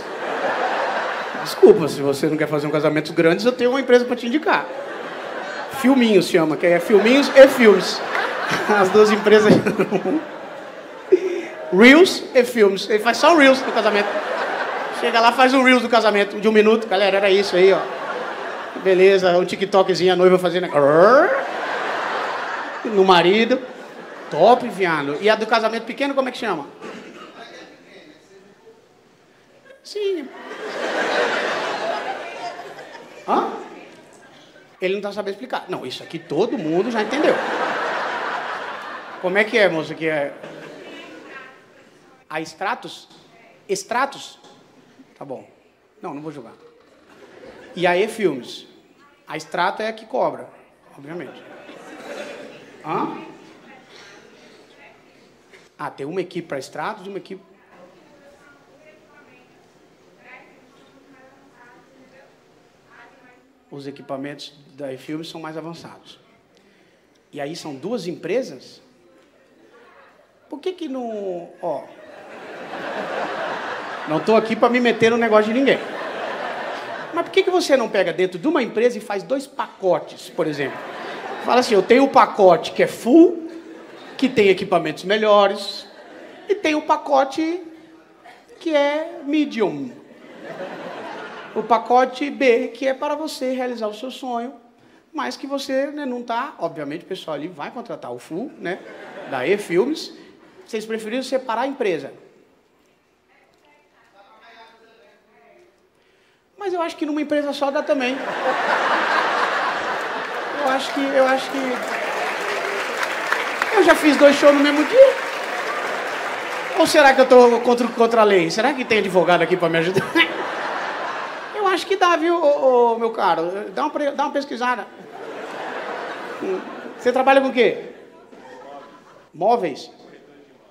Desculpa, se você não quer fazer um casamento grande, eu tenho uma empresa para te indicar. Filminhos chama, que é Filminhos e Filmes. As duas empresas. Reels e Filmes. Ele faz só Reels no casamento. Chega lá, faz um Reels do casamento de um minuto. Galera, era isso aí, ó. Beleza, um TikTokzinho, a noiva fazendo. No marido. Top, viado. E a do casamento pequeno, como é que chama? Sim. Hã? Ele não está sabendo explicar. Não, isso aqui todo mundo já entendeu. Como é que é, moça? Que é. A extratos? Extratos? Tá bom. Não, não vou julgar. E a E-Filmes? A extrato é a que cobra, obviamente. Hã? Ah, tem uma equipe para extratos e uma equipe. Os equipamentos da E-Filmes são mais avançados. E aí são duas empresas? Por que que não... Ó... Não estou aqui para me meter no negócio de ninguém. Mas por que, que você não pega dentro de uma empresa e faz dois pacotes, por exemplo? Fala assim, eu tenho o pacote que é full, que tem equipamentos melhores, e tem o pacote que é medium. O pacote B, que é para você realizar o seu sonho, mas que você né, não está, obviamente o pessoal ali vai contratar o full, né, da E-Filmes. Vocês preferiram separar a empresa. Mas eu acho que numa empresa só dá também. Eu acho que. Eu acho que. Eu já fiz dois shows no mesmo dia. Ou será que eu estou contra, contra a lei? Será que tem advogado aqui para me ajudar? Acho que dá, viu, ô, ô, meu caro? Dá uma, dá uma pesquisada. Você trabalha com o quê? Móveis?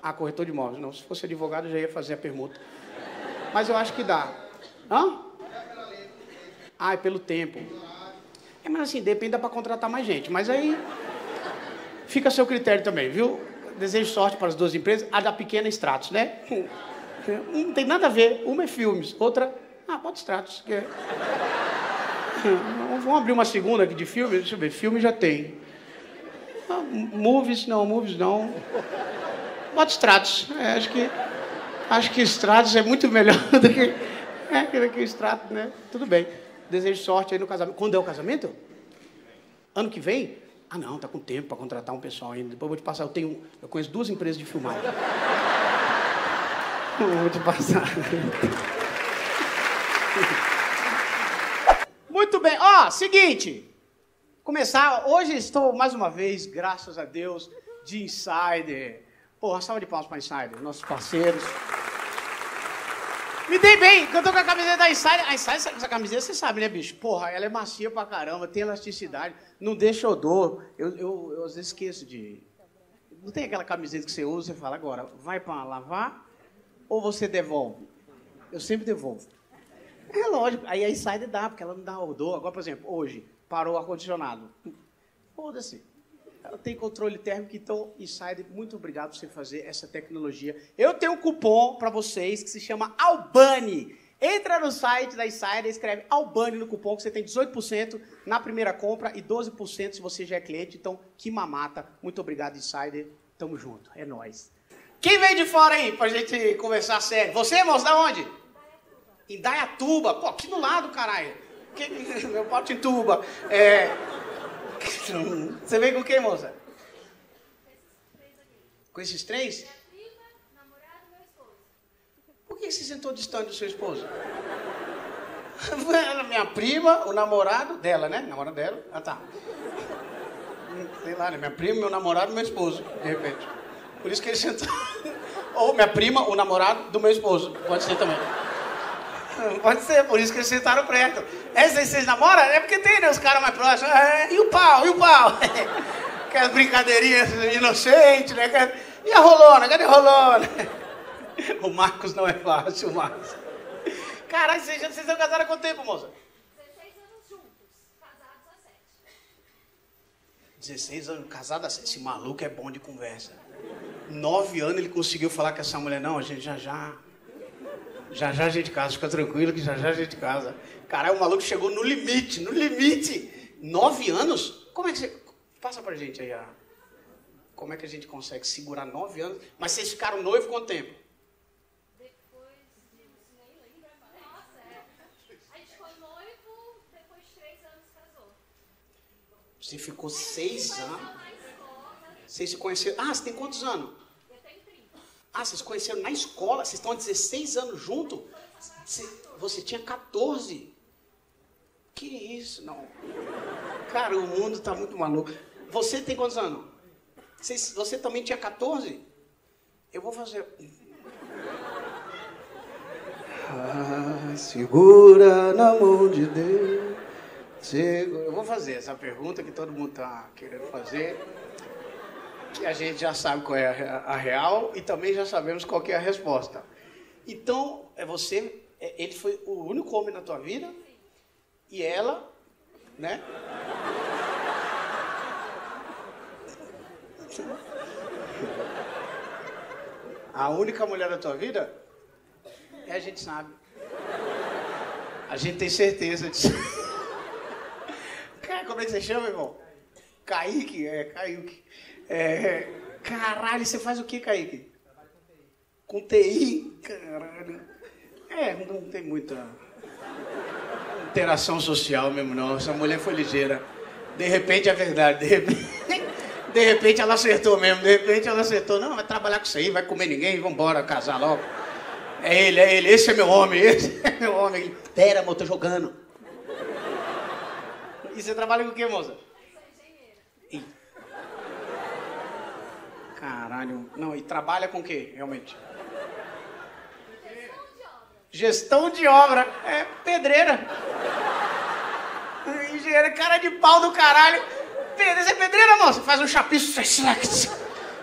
Ah, corretor de móveis. Não, se fosse advogado já ia fazer a permuta. Mas eu acho que dá. Hã? Ah, é pelo tempo. É, mas assim, depende, dá para contratar mais gente. Mas aí fica a seu critério também, viu? Desejo sorte para as duas empresas. A da pequena Stratos, né? Não tem nada a ver. Uma é filmes, outra. Ah, pode Stratos. Que é... Vamos abrir uma segunda aqui de filme? Deixa eu ver. Filme já tem. Ah, movies, não, movies não. Bota Stratos. É, acho que. Acho que Stratos é muito melhor do que. É, que que né? Tudo bem. Desejo sorte aí no casamento. Quando é o casamento? Ano que vem? Ah, não, tá com tempo para contratar um pessoal ainda. Depois eu vou te passar. Eu tenho. Eu conheço duas empresas de filmagem. Vou te passar. Muito bem. Ó, seguinte. Começar. Hoje estou mais uma vez, graças a Deus, de Insider. Porra, salva de palmas para Insider, nossos parceiros. Me dei bem, que eu tô com a camiseta da Insider. A Insider, essa, camiseta, você sabe, né, bicho? Porra, ela é macia pra caramba, tem elasticidade, não deixa odor. Eu, eu, eu às vezes esqueço de. Não tem aquela camiseta que você usa e fala, agora, vai pra lavar ou você devolve? Eu sempre devolvo. É lógico, aí a Insider dá, porque ela não dá odor. Agora, por exemplo, hoje, parou o ar-condicionado. Foda-se. Ela tem controle térmico, então, Insider, muito obrigado por você fazer essa tecnologia. Eu tenho um cupom para vocês que se chama Albani. Entra no site da Insider, escreve Albani no cupom, que você tem 18% na primeira compra e 12% se você já é cliente. Então, que mamata. Muito obrigado, Insider. Tamo junto. É nóis. Quem vem de fora aí pra gente conversar sério? Você, moço, da onde? Em Dayatuba. Pô, aqui do lado, caralho. Que- Meu pau em tuba. É... Você veio com quem, moça? Com esses três? você sentou distante do seu esposo? Minha prima, o namorado dela, né? Namorado dela. Ah, tá. Sei lá, né? Minha prima, meu namorado, meu esposo, de repente. Por isso que ele sentou. Ou minha prima, o namorado do meu esposo. Pode ser também. Pode ser, por isso que eles sentaram perto. Essa aí vocês namoram? É porque tem, né? Os caras mais próximos. É, e o pau? E o pau? Aquelas brincadeirinhas inocentes, né? E a rolona? Cadê a rolona? O Marcos não é fácil, o Marcos. Caralho, vocês, vocês estão casados há quanto tempo, moça? 16 anos juntos, casados há 7. 16 anos, casado. Esse maluco é bom de conversa. Nove anos ele conseguiu falar com essa mulher, não, a gente já já. Já já a gente casa, fica tranquilo que já já a gente casa. Caralho, o maluco chegou no limite, no limite. Nove anos? Como é que você. Passa pra gente aí a. Como é que a gente consegue segurar nove anos? Mas vocês ficaram noivos quanto tempo? Depois de. nem. Nossa, é. A gente noivo, depois de 3 anos casou. Você ficou seis anos. Vocês se conheceram. Ah, você tem quantos anos? Eu tenho 30. Ah, vocês conheceram na escola? Vocês estão há 16 anos juntos? Você, tinha 14. Que isso, não. Cara, o mundo tá muito maluco. Você tem quantos anos? Você, você também tinha 14? Eu vou fazer. Ah, segura na mão de Deus. Eu vou fazer essa pergunta que todo mundo tá querendo fazer. Que a gente já sabe qual é a, re- a real e também já sabemos qual é a resposta. Então, é você, é- ele foi o único homem na tua vida e ela, né? A única mulher da tua vida? É, a gente sabe. A gente tem certeza disso. Cara, como é que você chama, irmão? Kaique? É, Kaique. É, caralho, você faz o que, Kaique? Com TI? Caralho. É, não tem muita interação social mesmo, não. Essa mulher foi ligeira. De repente é verdade, de repente, de repente ela acertou mesmo, de repente ela acertou. Não, vai trabalhar com isso aí, vai comer ninguém, vambora, casar logo. É ele, é ele, esse é meu homem, esse é meu homem. Pera, amor, tô jogando. E você trabalha com o quê, moça? Caralho. Não, e trabalha com o quê, realmente? Gestão de obra. É pedreira. Engenheiro, cara de pau do caralho. Você é pedreira, moça? Faz um chapiço.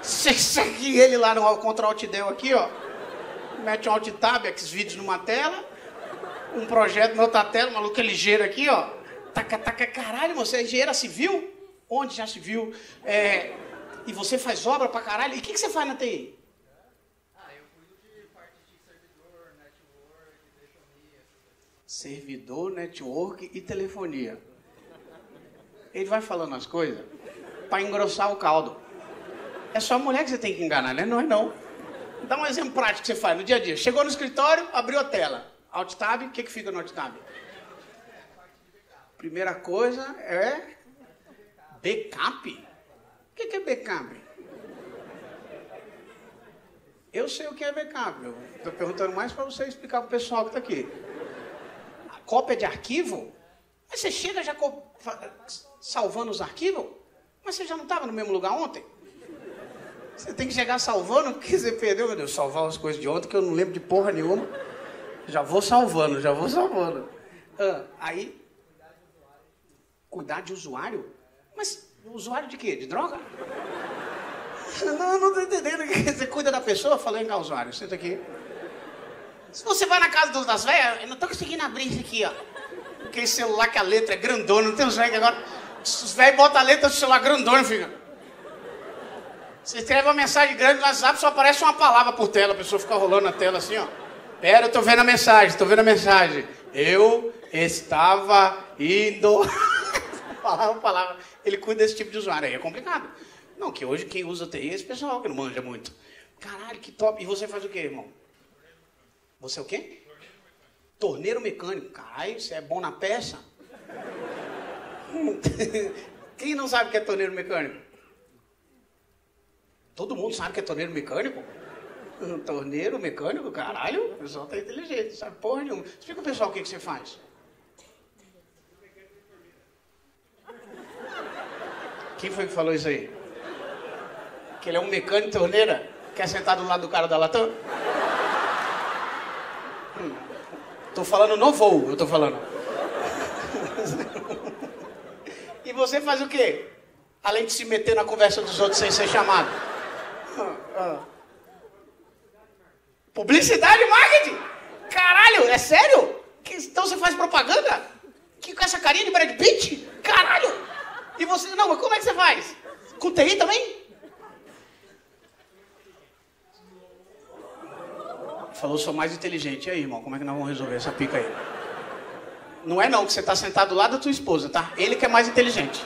Segue ele lá no contra alt del aqui, ó. Mete um alt tab, aqueles vídeos numa tela. Um projeto na outra tela, um maluco é ligeiro aqui, ó. Taca, taca, caralho, você é engenheira civil? Onde já se viu? É, e você faz obra pra caralho? E o que, que você faz na TI? Servidor, network e telefonia. Ele vai falando as coisas pra engrossar o caldo. É só a mulher que você tem que enganar, né? Não é não. Dá um exemplo prático que você faz no dia a dia. Chegou no escritório, abriu a tela. Alt tab, o que, que fica no alt tab? Primeira coisa é backup. O que, que é backup? Eu sei o que é. Eu estou perguntando mais para você explicar para o pessoal que está aqui. A cópia de arquivo? Mas você chega já salvando os arquivos? Mas você já não estava no mesmo lugar ontem? Você tem que chegar salvando porque você perdeu, meu Deus, salvar as coisas de ontem que eu não lembro de porra nenhuma. Já vou salvando, já vou salvando. Ah, aí, cuidar de usuário? Mas usuário de quê? De droga? Não, não tô entendendo. Você cuida da pessoa com o usuário. Senta aqui. Se você vai na casa dos- das velhas, eu não tô conseguindo abrir isso aqui, ó. Aquele celular que a letra é grandona, não tem os velhos agora. Os velhos botam a letra do celular grandona, fica. Você escreve uma mensagem grande no WhatsApp, só aparece uma palavra por tela, a pessoa fica rolando na tela assim, ó. Pera, eu tô vendo a mensagem, tô vendo a mensagem. Eu estava indo. palavra, palavra. Ele cuida desse tipo de usuário, aí é complicado. Não, que hoje quem usa TI é esse pessoal que não manja muito. Caralho, que top. E você faz o quê, irmão? Você é o quê? Torneiro mecânico. Caralho, você é bom na peça? Quem não sabe o que é torneiro mecânico? Todo mundo sabe que é torneiro mecânico? Torneiro, mecânico, caralho, o pessoal tá inteligente, sabe porra nenhuma. Explica o pessoal o que, que você faz. Quem foi que falou isso aí? Que ele é um mecânico de torneira? Quer sentar do lado do cara da Latam? Hum. Tô falando no voo, eu tô falando. e você faz o quê? Além de se meter na conversa dos outros sem ser chamado. Ah, ah. Publicidade marketing? Caralho, é sério? Então você faz propaganda? Que com essa carinha de Brad Pitt? Caralho! E você. Não, mas como é que você faz? Com TI também? Falou, sou mais inteligente. E aí, irmão, como é que nós vamos resolver essa pica aí? Não é não, que você está sentado do lado da tua esposa, tá? Ele que é mais inteligente.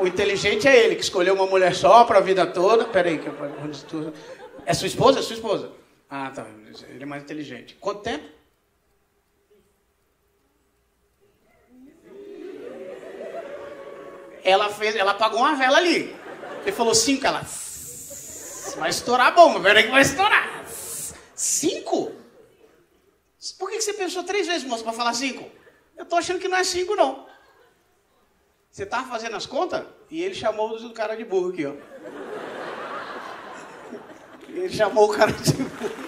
O inteligente é ele, que escolheu uma mulher só para a vida toda. Peraí, que eu... é sua esposa? É sua esposa. Ah, tá. Ele é mais inteligente. Quanto tempo? Ela fez, ela apagou uma vela ali. Ele falou cinco, ela. Vai estourar a bomba, peraí que vai estourar. Cinco? Por que você pensou três vezes, moço, para falar cinco? Eu tô achando que não é cinco, não. Você tava fazendo as contas? E ele chamou o cara de burro aqui, ó. Ele chamou o cara de burro.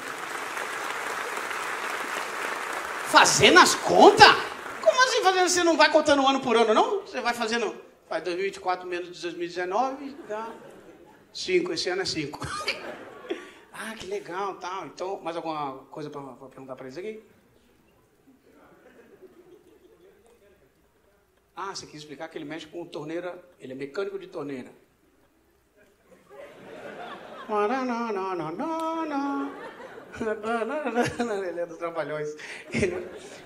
Fazendo as contas? Como assim fazendo? Você não vai contando ano por ano, não? Você vai fazendo. Faz 2024 menos de 2019, dá 5. Esse ano é 5. ah, que legal, tal. Então, mais alguma coisa para perguntar para eles aqui? Ah, você quis explicar que ele mexe com torneira, ele é mecânico de torneira. Ele é dos trabalhões.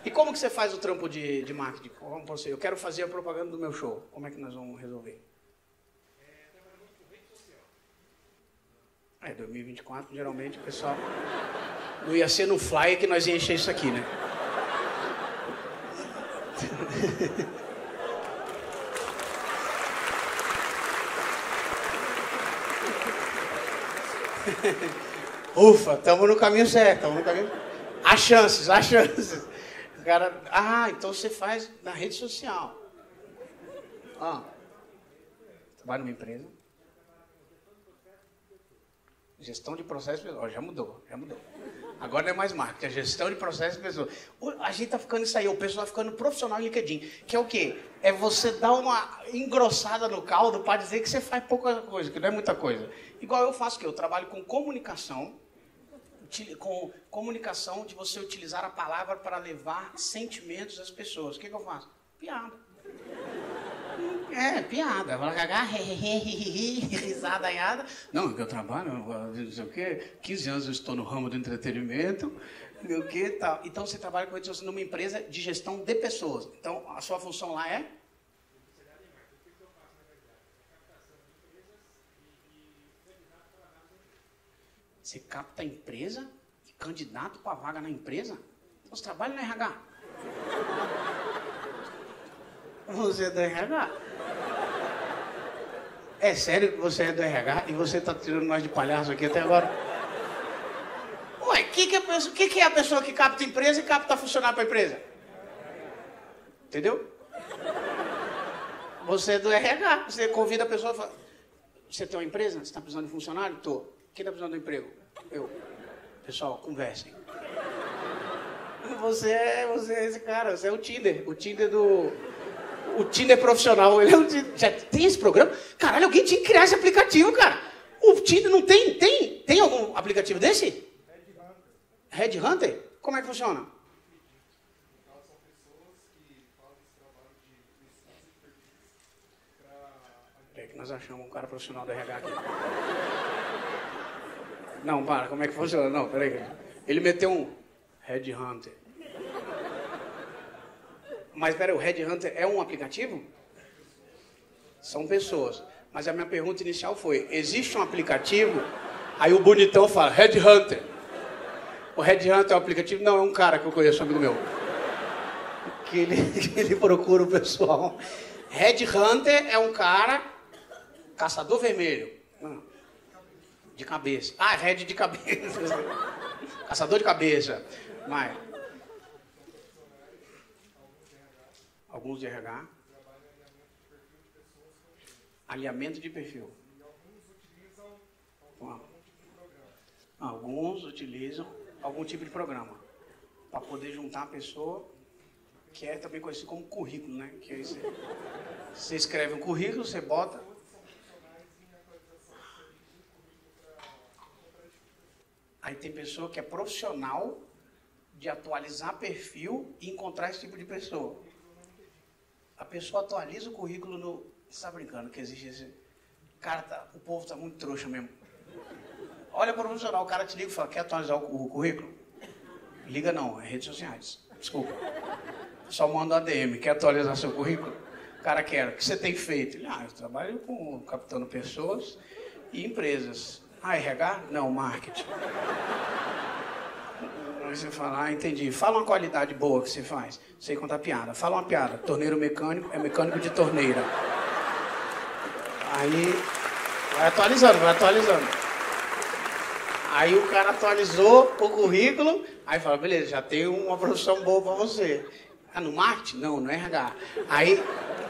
E como que você faz o trampo de, de marketing? Como você? Eu quero fazer a propaganda do meu show. Como é que nós vamos resolver? É, 2024, geralmente o pessoal. Não ia ser no flyer que nós ia encher isso aqui, né? Ufa, estamos no caminho certo, estamos no caminho. Há chances, há chances. O cara, ah, então você faz na rede social. Ah, trabalha numa empresa. Gestão de processos pessoal, já mudou, já mudou. Agora não é mais marketing, é gestão de processos pessoas. A gente tá ficando isso aí, o pessoal tá ficando profissional em LinkedIn. Que é o quê? É você dar uma engrossada no caldo para dizer que você faz pouca coisa, que não é muita coisa. Igual eu faço que eu trabalho com comunicação, com comunicação de você utilizar a palavra para levar sentimentos às pessoas. O que, que eu faço? Piada. É, piada. risada, aiada. Não, eu trabalho, não sei o quê, 15 anos eu estou no ramo do entretenimento, o que tal. Então você trabalha com isso numa empresa de gestão de pessoas. Então a sua função lá é? Você capta a empresa e candidato para vaga na empresa? Então você trabalha no RH. Você é do RH? É sério que você é do RH e você está tirando nós de palhaço aqui até agora? Ué, o que, que, é que, que, é a pessoa que capta empresa e capta funcionário para empresa? Entendeu? Você é do RH, você convida a pessoa e fala, você tem uma empresa? Você está precisando de funcionário? Tô. Quem está precisando de emprego? Eu. Pessoal, conversem. Você é, você é esse cara, você é o Tinder. O Tinder do o Tinder profissional. Ele é um, já tem esse programa? Caralho, alguém tinha que criar esse aplicativo, cara. O Tinder não tem. Tem, tem algum aplicativo desse? Red Hunter? Como é que funciona? Que nós achamos um cara profissional do RH aqui. Não, para, como é que funciona? Não, peraí. Ele meteu um Red Hunter. Mas peraí, o Red Hunter é um aplicativo? São pessoas. Mas a minha pergunta inicial foi: existe um aplicativo? Aí o bonitão fala: Red Hunter. O Red Hunter é um aplicativo? Não, é um cara que eu conheço, amigo meu. Que ele, que ele procura o pessoal. Red Hunter é um cara caçador vermelho. De cabeça. Ah, head de cabeça. Caçador de cabeça. Mas. Alguns de RH. Alinhamento de perfil. Alguns utilizam algum tipo de programa para poder juntar a pessoa, que é também conhecido como currículo, né? Que você, você escreve um currículo, você bota. Aí tem pessoa que é profissional de atualizar perfil e encontrar esse tipo de pessoa. A pessoa atualiza o currículo no. Você está brincando que existe esse. Cara, tá, o povo tá muito trouxa mesmo. Olha para o profissional, o cara te liga e fala: quer atualizar o, currículo? Liga não, é redes sociais. Desculpa. Só manda um ADM, quer atualizar seu currículo? O cara quer, o que você tem feito? Ele, ah, eu trabalho com captando pessoas e empresas. Ah, RH? Não, marketing. Aí você fala, ah, entendi. Fala uma qualidade boa que você faz. Sei contar piada. Fala uma piada. Torneiro mecânico é mecânico de torneira. Aí vai atualizando, vai atualizando. Aí o cara atualizou o currículo, aí fala, beleza, já tem uma profissão boa para você. Ah, no marketing? Não, no RH. Aí,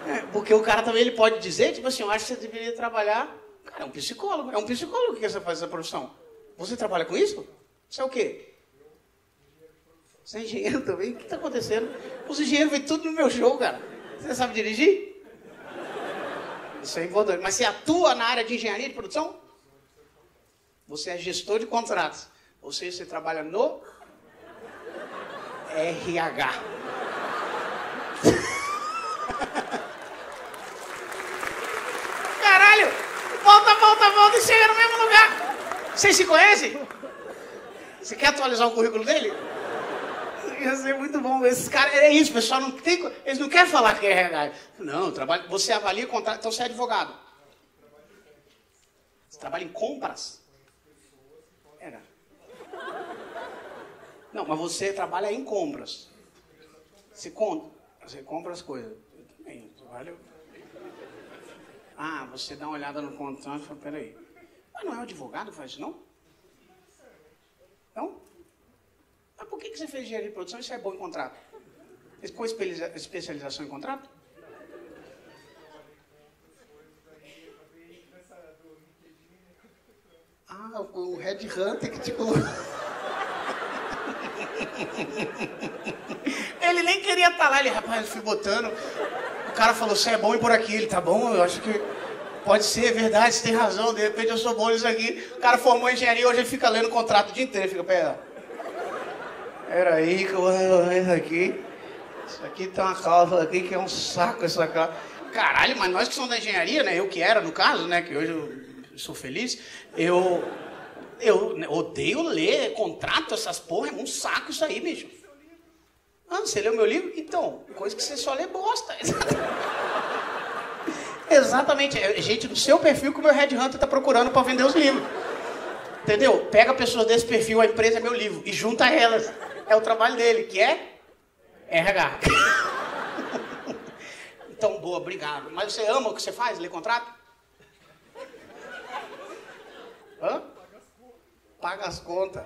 é, porque o cara também ele pode dizer, tipo assim, eu acho que você deveria trabalhar. Cara, é um psicólogo. É um psicólogo que você faz essa profissão. Você trabalha com isso? Você é o quê? Você é engenheiro também? O que está acontecendo? Os engenheiros vêm tudo no meu show, cara. Você sabe dirigir? Isso é importante. Mas você atua na área de engenharia de produção? Você é gestor de contratos. Ou seja, você trabalha no RH. Caralho! Volta, e chega no mesmo lugar. Vocês se conhecem? Você quer atualizar o currículo dele? Ia ser muito bom. Esses caras, é isso, pessoal não tem. Eles não querem falar que é RH. Não, trabalho, você avalia contrato, então você é advogado. Você trabalha em compras? Era. Não, mas você trabalha em compras. Você conta. Você compra as coisas. Eu também, trabalho. Ah, você dá uma olhada no contrato e fala, peraí. Mas não é o advogado que faz isso, não? Não? Mas por que, você fez engenharia de produção isso é bom em contrato? Com especialização em contrato? Ah, o Red Hunter que te colocou. Ele nem queria estar lá, ele, rapaz, eu fui botando. Cara falou, você é bom e por aqui. Ele, tá bom, eu acho que pode ser, é verdade, você tem razão, de repente eu sou bom nisso aqui. O cara formou engenharia, hoje ele fica lendo o contrato o dia inteiro, fica, pera. Era aí que eu vou resolver isso aqui. Isso aqui tem uma cláusula aqui que é um saco essa cláusula. Caralho, mas nós que somos da engenharia, né? Eu que era, no caso, né? Que hoje eu sou feliz. Eu, eu odeio ler contrato, essas porra. É um saco isso aí, bicho. Ah, você leu meu livro? Então, coisa que você só lê bosta. Exatamente. É gente do seu perfil que o meu Red Hunter está procurando para vender os livros. Entendeu? Pega pessoas desse perfil, a empresa é meu livro, e junta elas. É o trabalho dele, que é RH. então, boa, obrigado. Mas você ama o que você faz? Lê contrato? Hã? Paga as contas.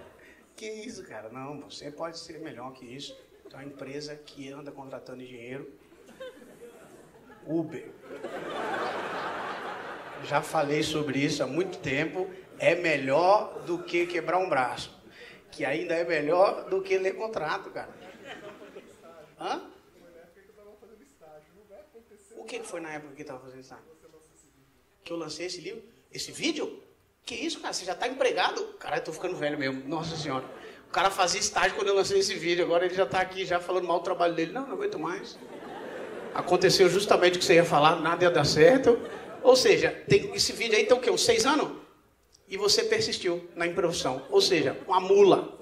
Que isso, cara? Não, você pode ser melhor que isso. A empresa que anda contratando engenheiro, Uber. Já falei sobre isso há muito tempo. É melhor do que quebrar um braço que ainda é melhor do que ler contrato, cara. Hã? O que foi na época que estava fazendo estágio? Que eu lancei esse livro? Esse vídeo? Que isso, cara? Você já está empregado? Cara, eu tô ficando velho mesmo. Nossa senhora. Cara fazia estágio quando eu lancei esse vídeo. Agora ele já está aqui, já falando mal do trabalho dele. Não, não aguento mais. Aconteceu justamente o que você ia falar, nada ia dar certo. Ou seja, tem esse vídeo aí tem o quê? Uns seis anos? e você persistiu na improvisação. Ou seja, uma mula.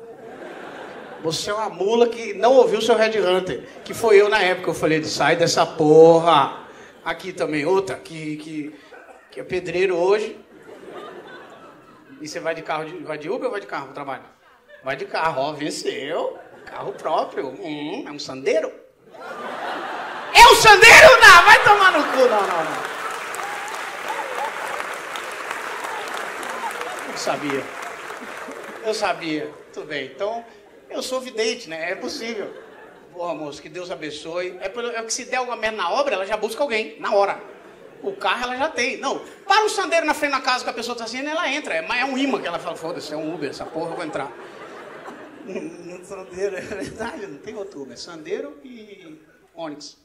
Você é uma mula que não ouviu o seu Red Hunter, que foi eu na época. Eu falei, sai dessa porra. Aqui também, outra, que, que, que é pedreiro hoje. E você vai de carro, de, vai de Uber ou vai de carro para trabalho? Vai de carro, ó, venceu. Carro próprio. Hum, é um sandeiro? É um sandeiro? Não, vai tomar no cu, não, não, não. sabia. Eu sabia. Tudo bem. Então, eu sou vidente, né? É possível. Porra, moço, que Deus abençoe. É, por- é que se der alguma merda na obra, ela já busca alguém, na hora. O carro ela já tem. Não, para o sandeiro na frente da casa que a pessoa tá assim, ela entra. É, mas é um imã que ela fala, foda-se, é um Uber, essa porra eu vou entrar. Sandeiro, é verdade, não tem outro Uber. É sandeiro e Onix.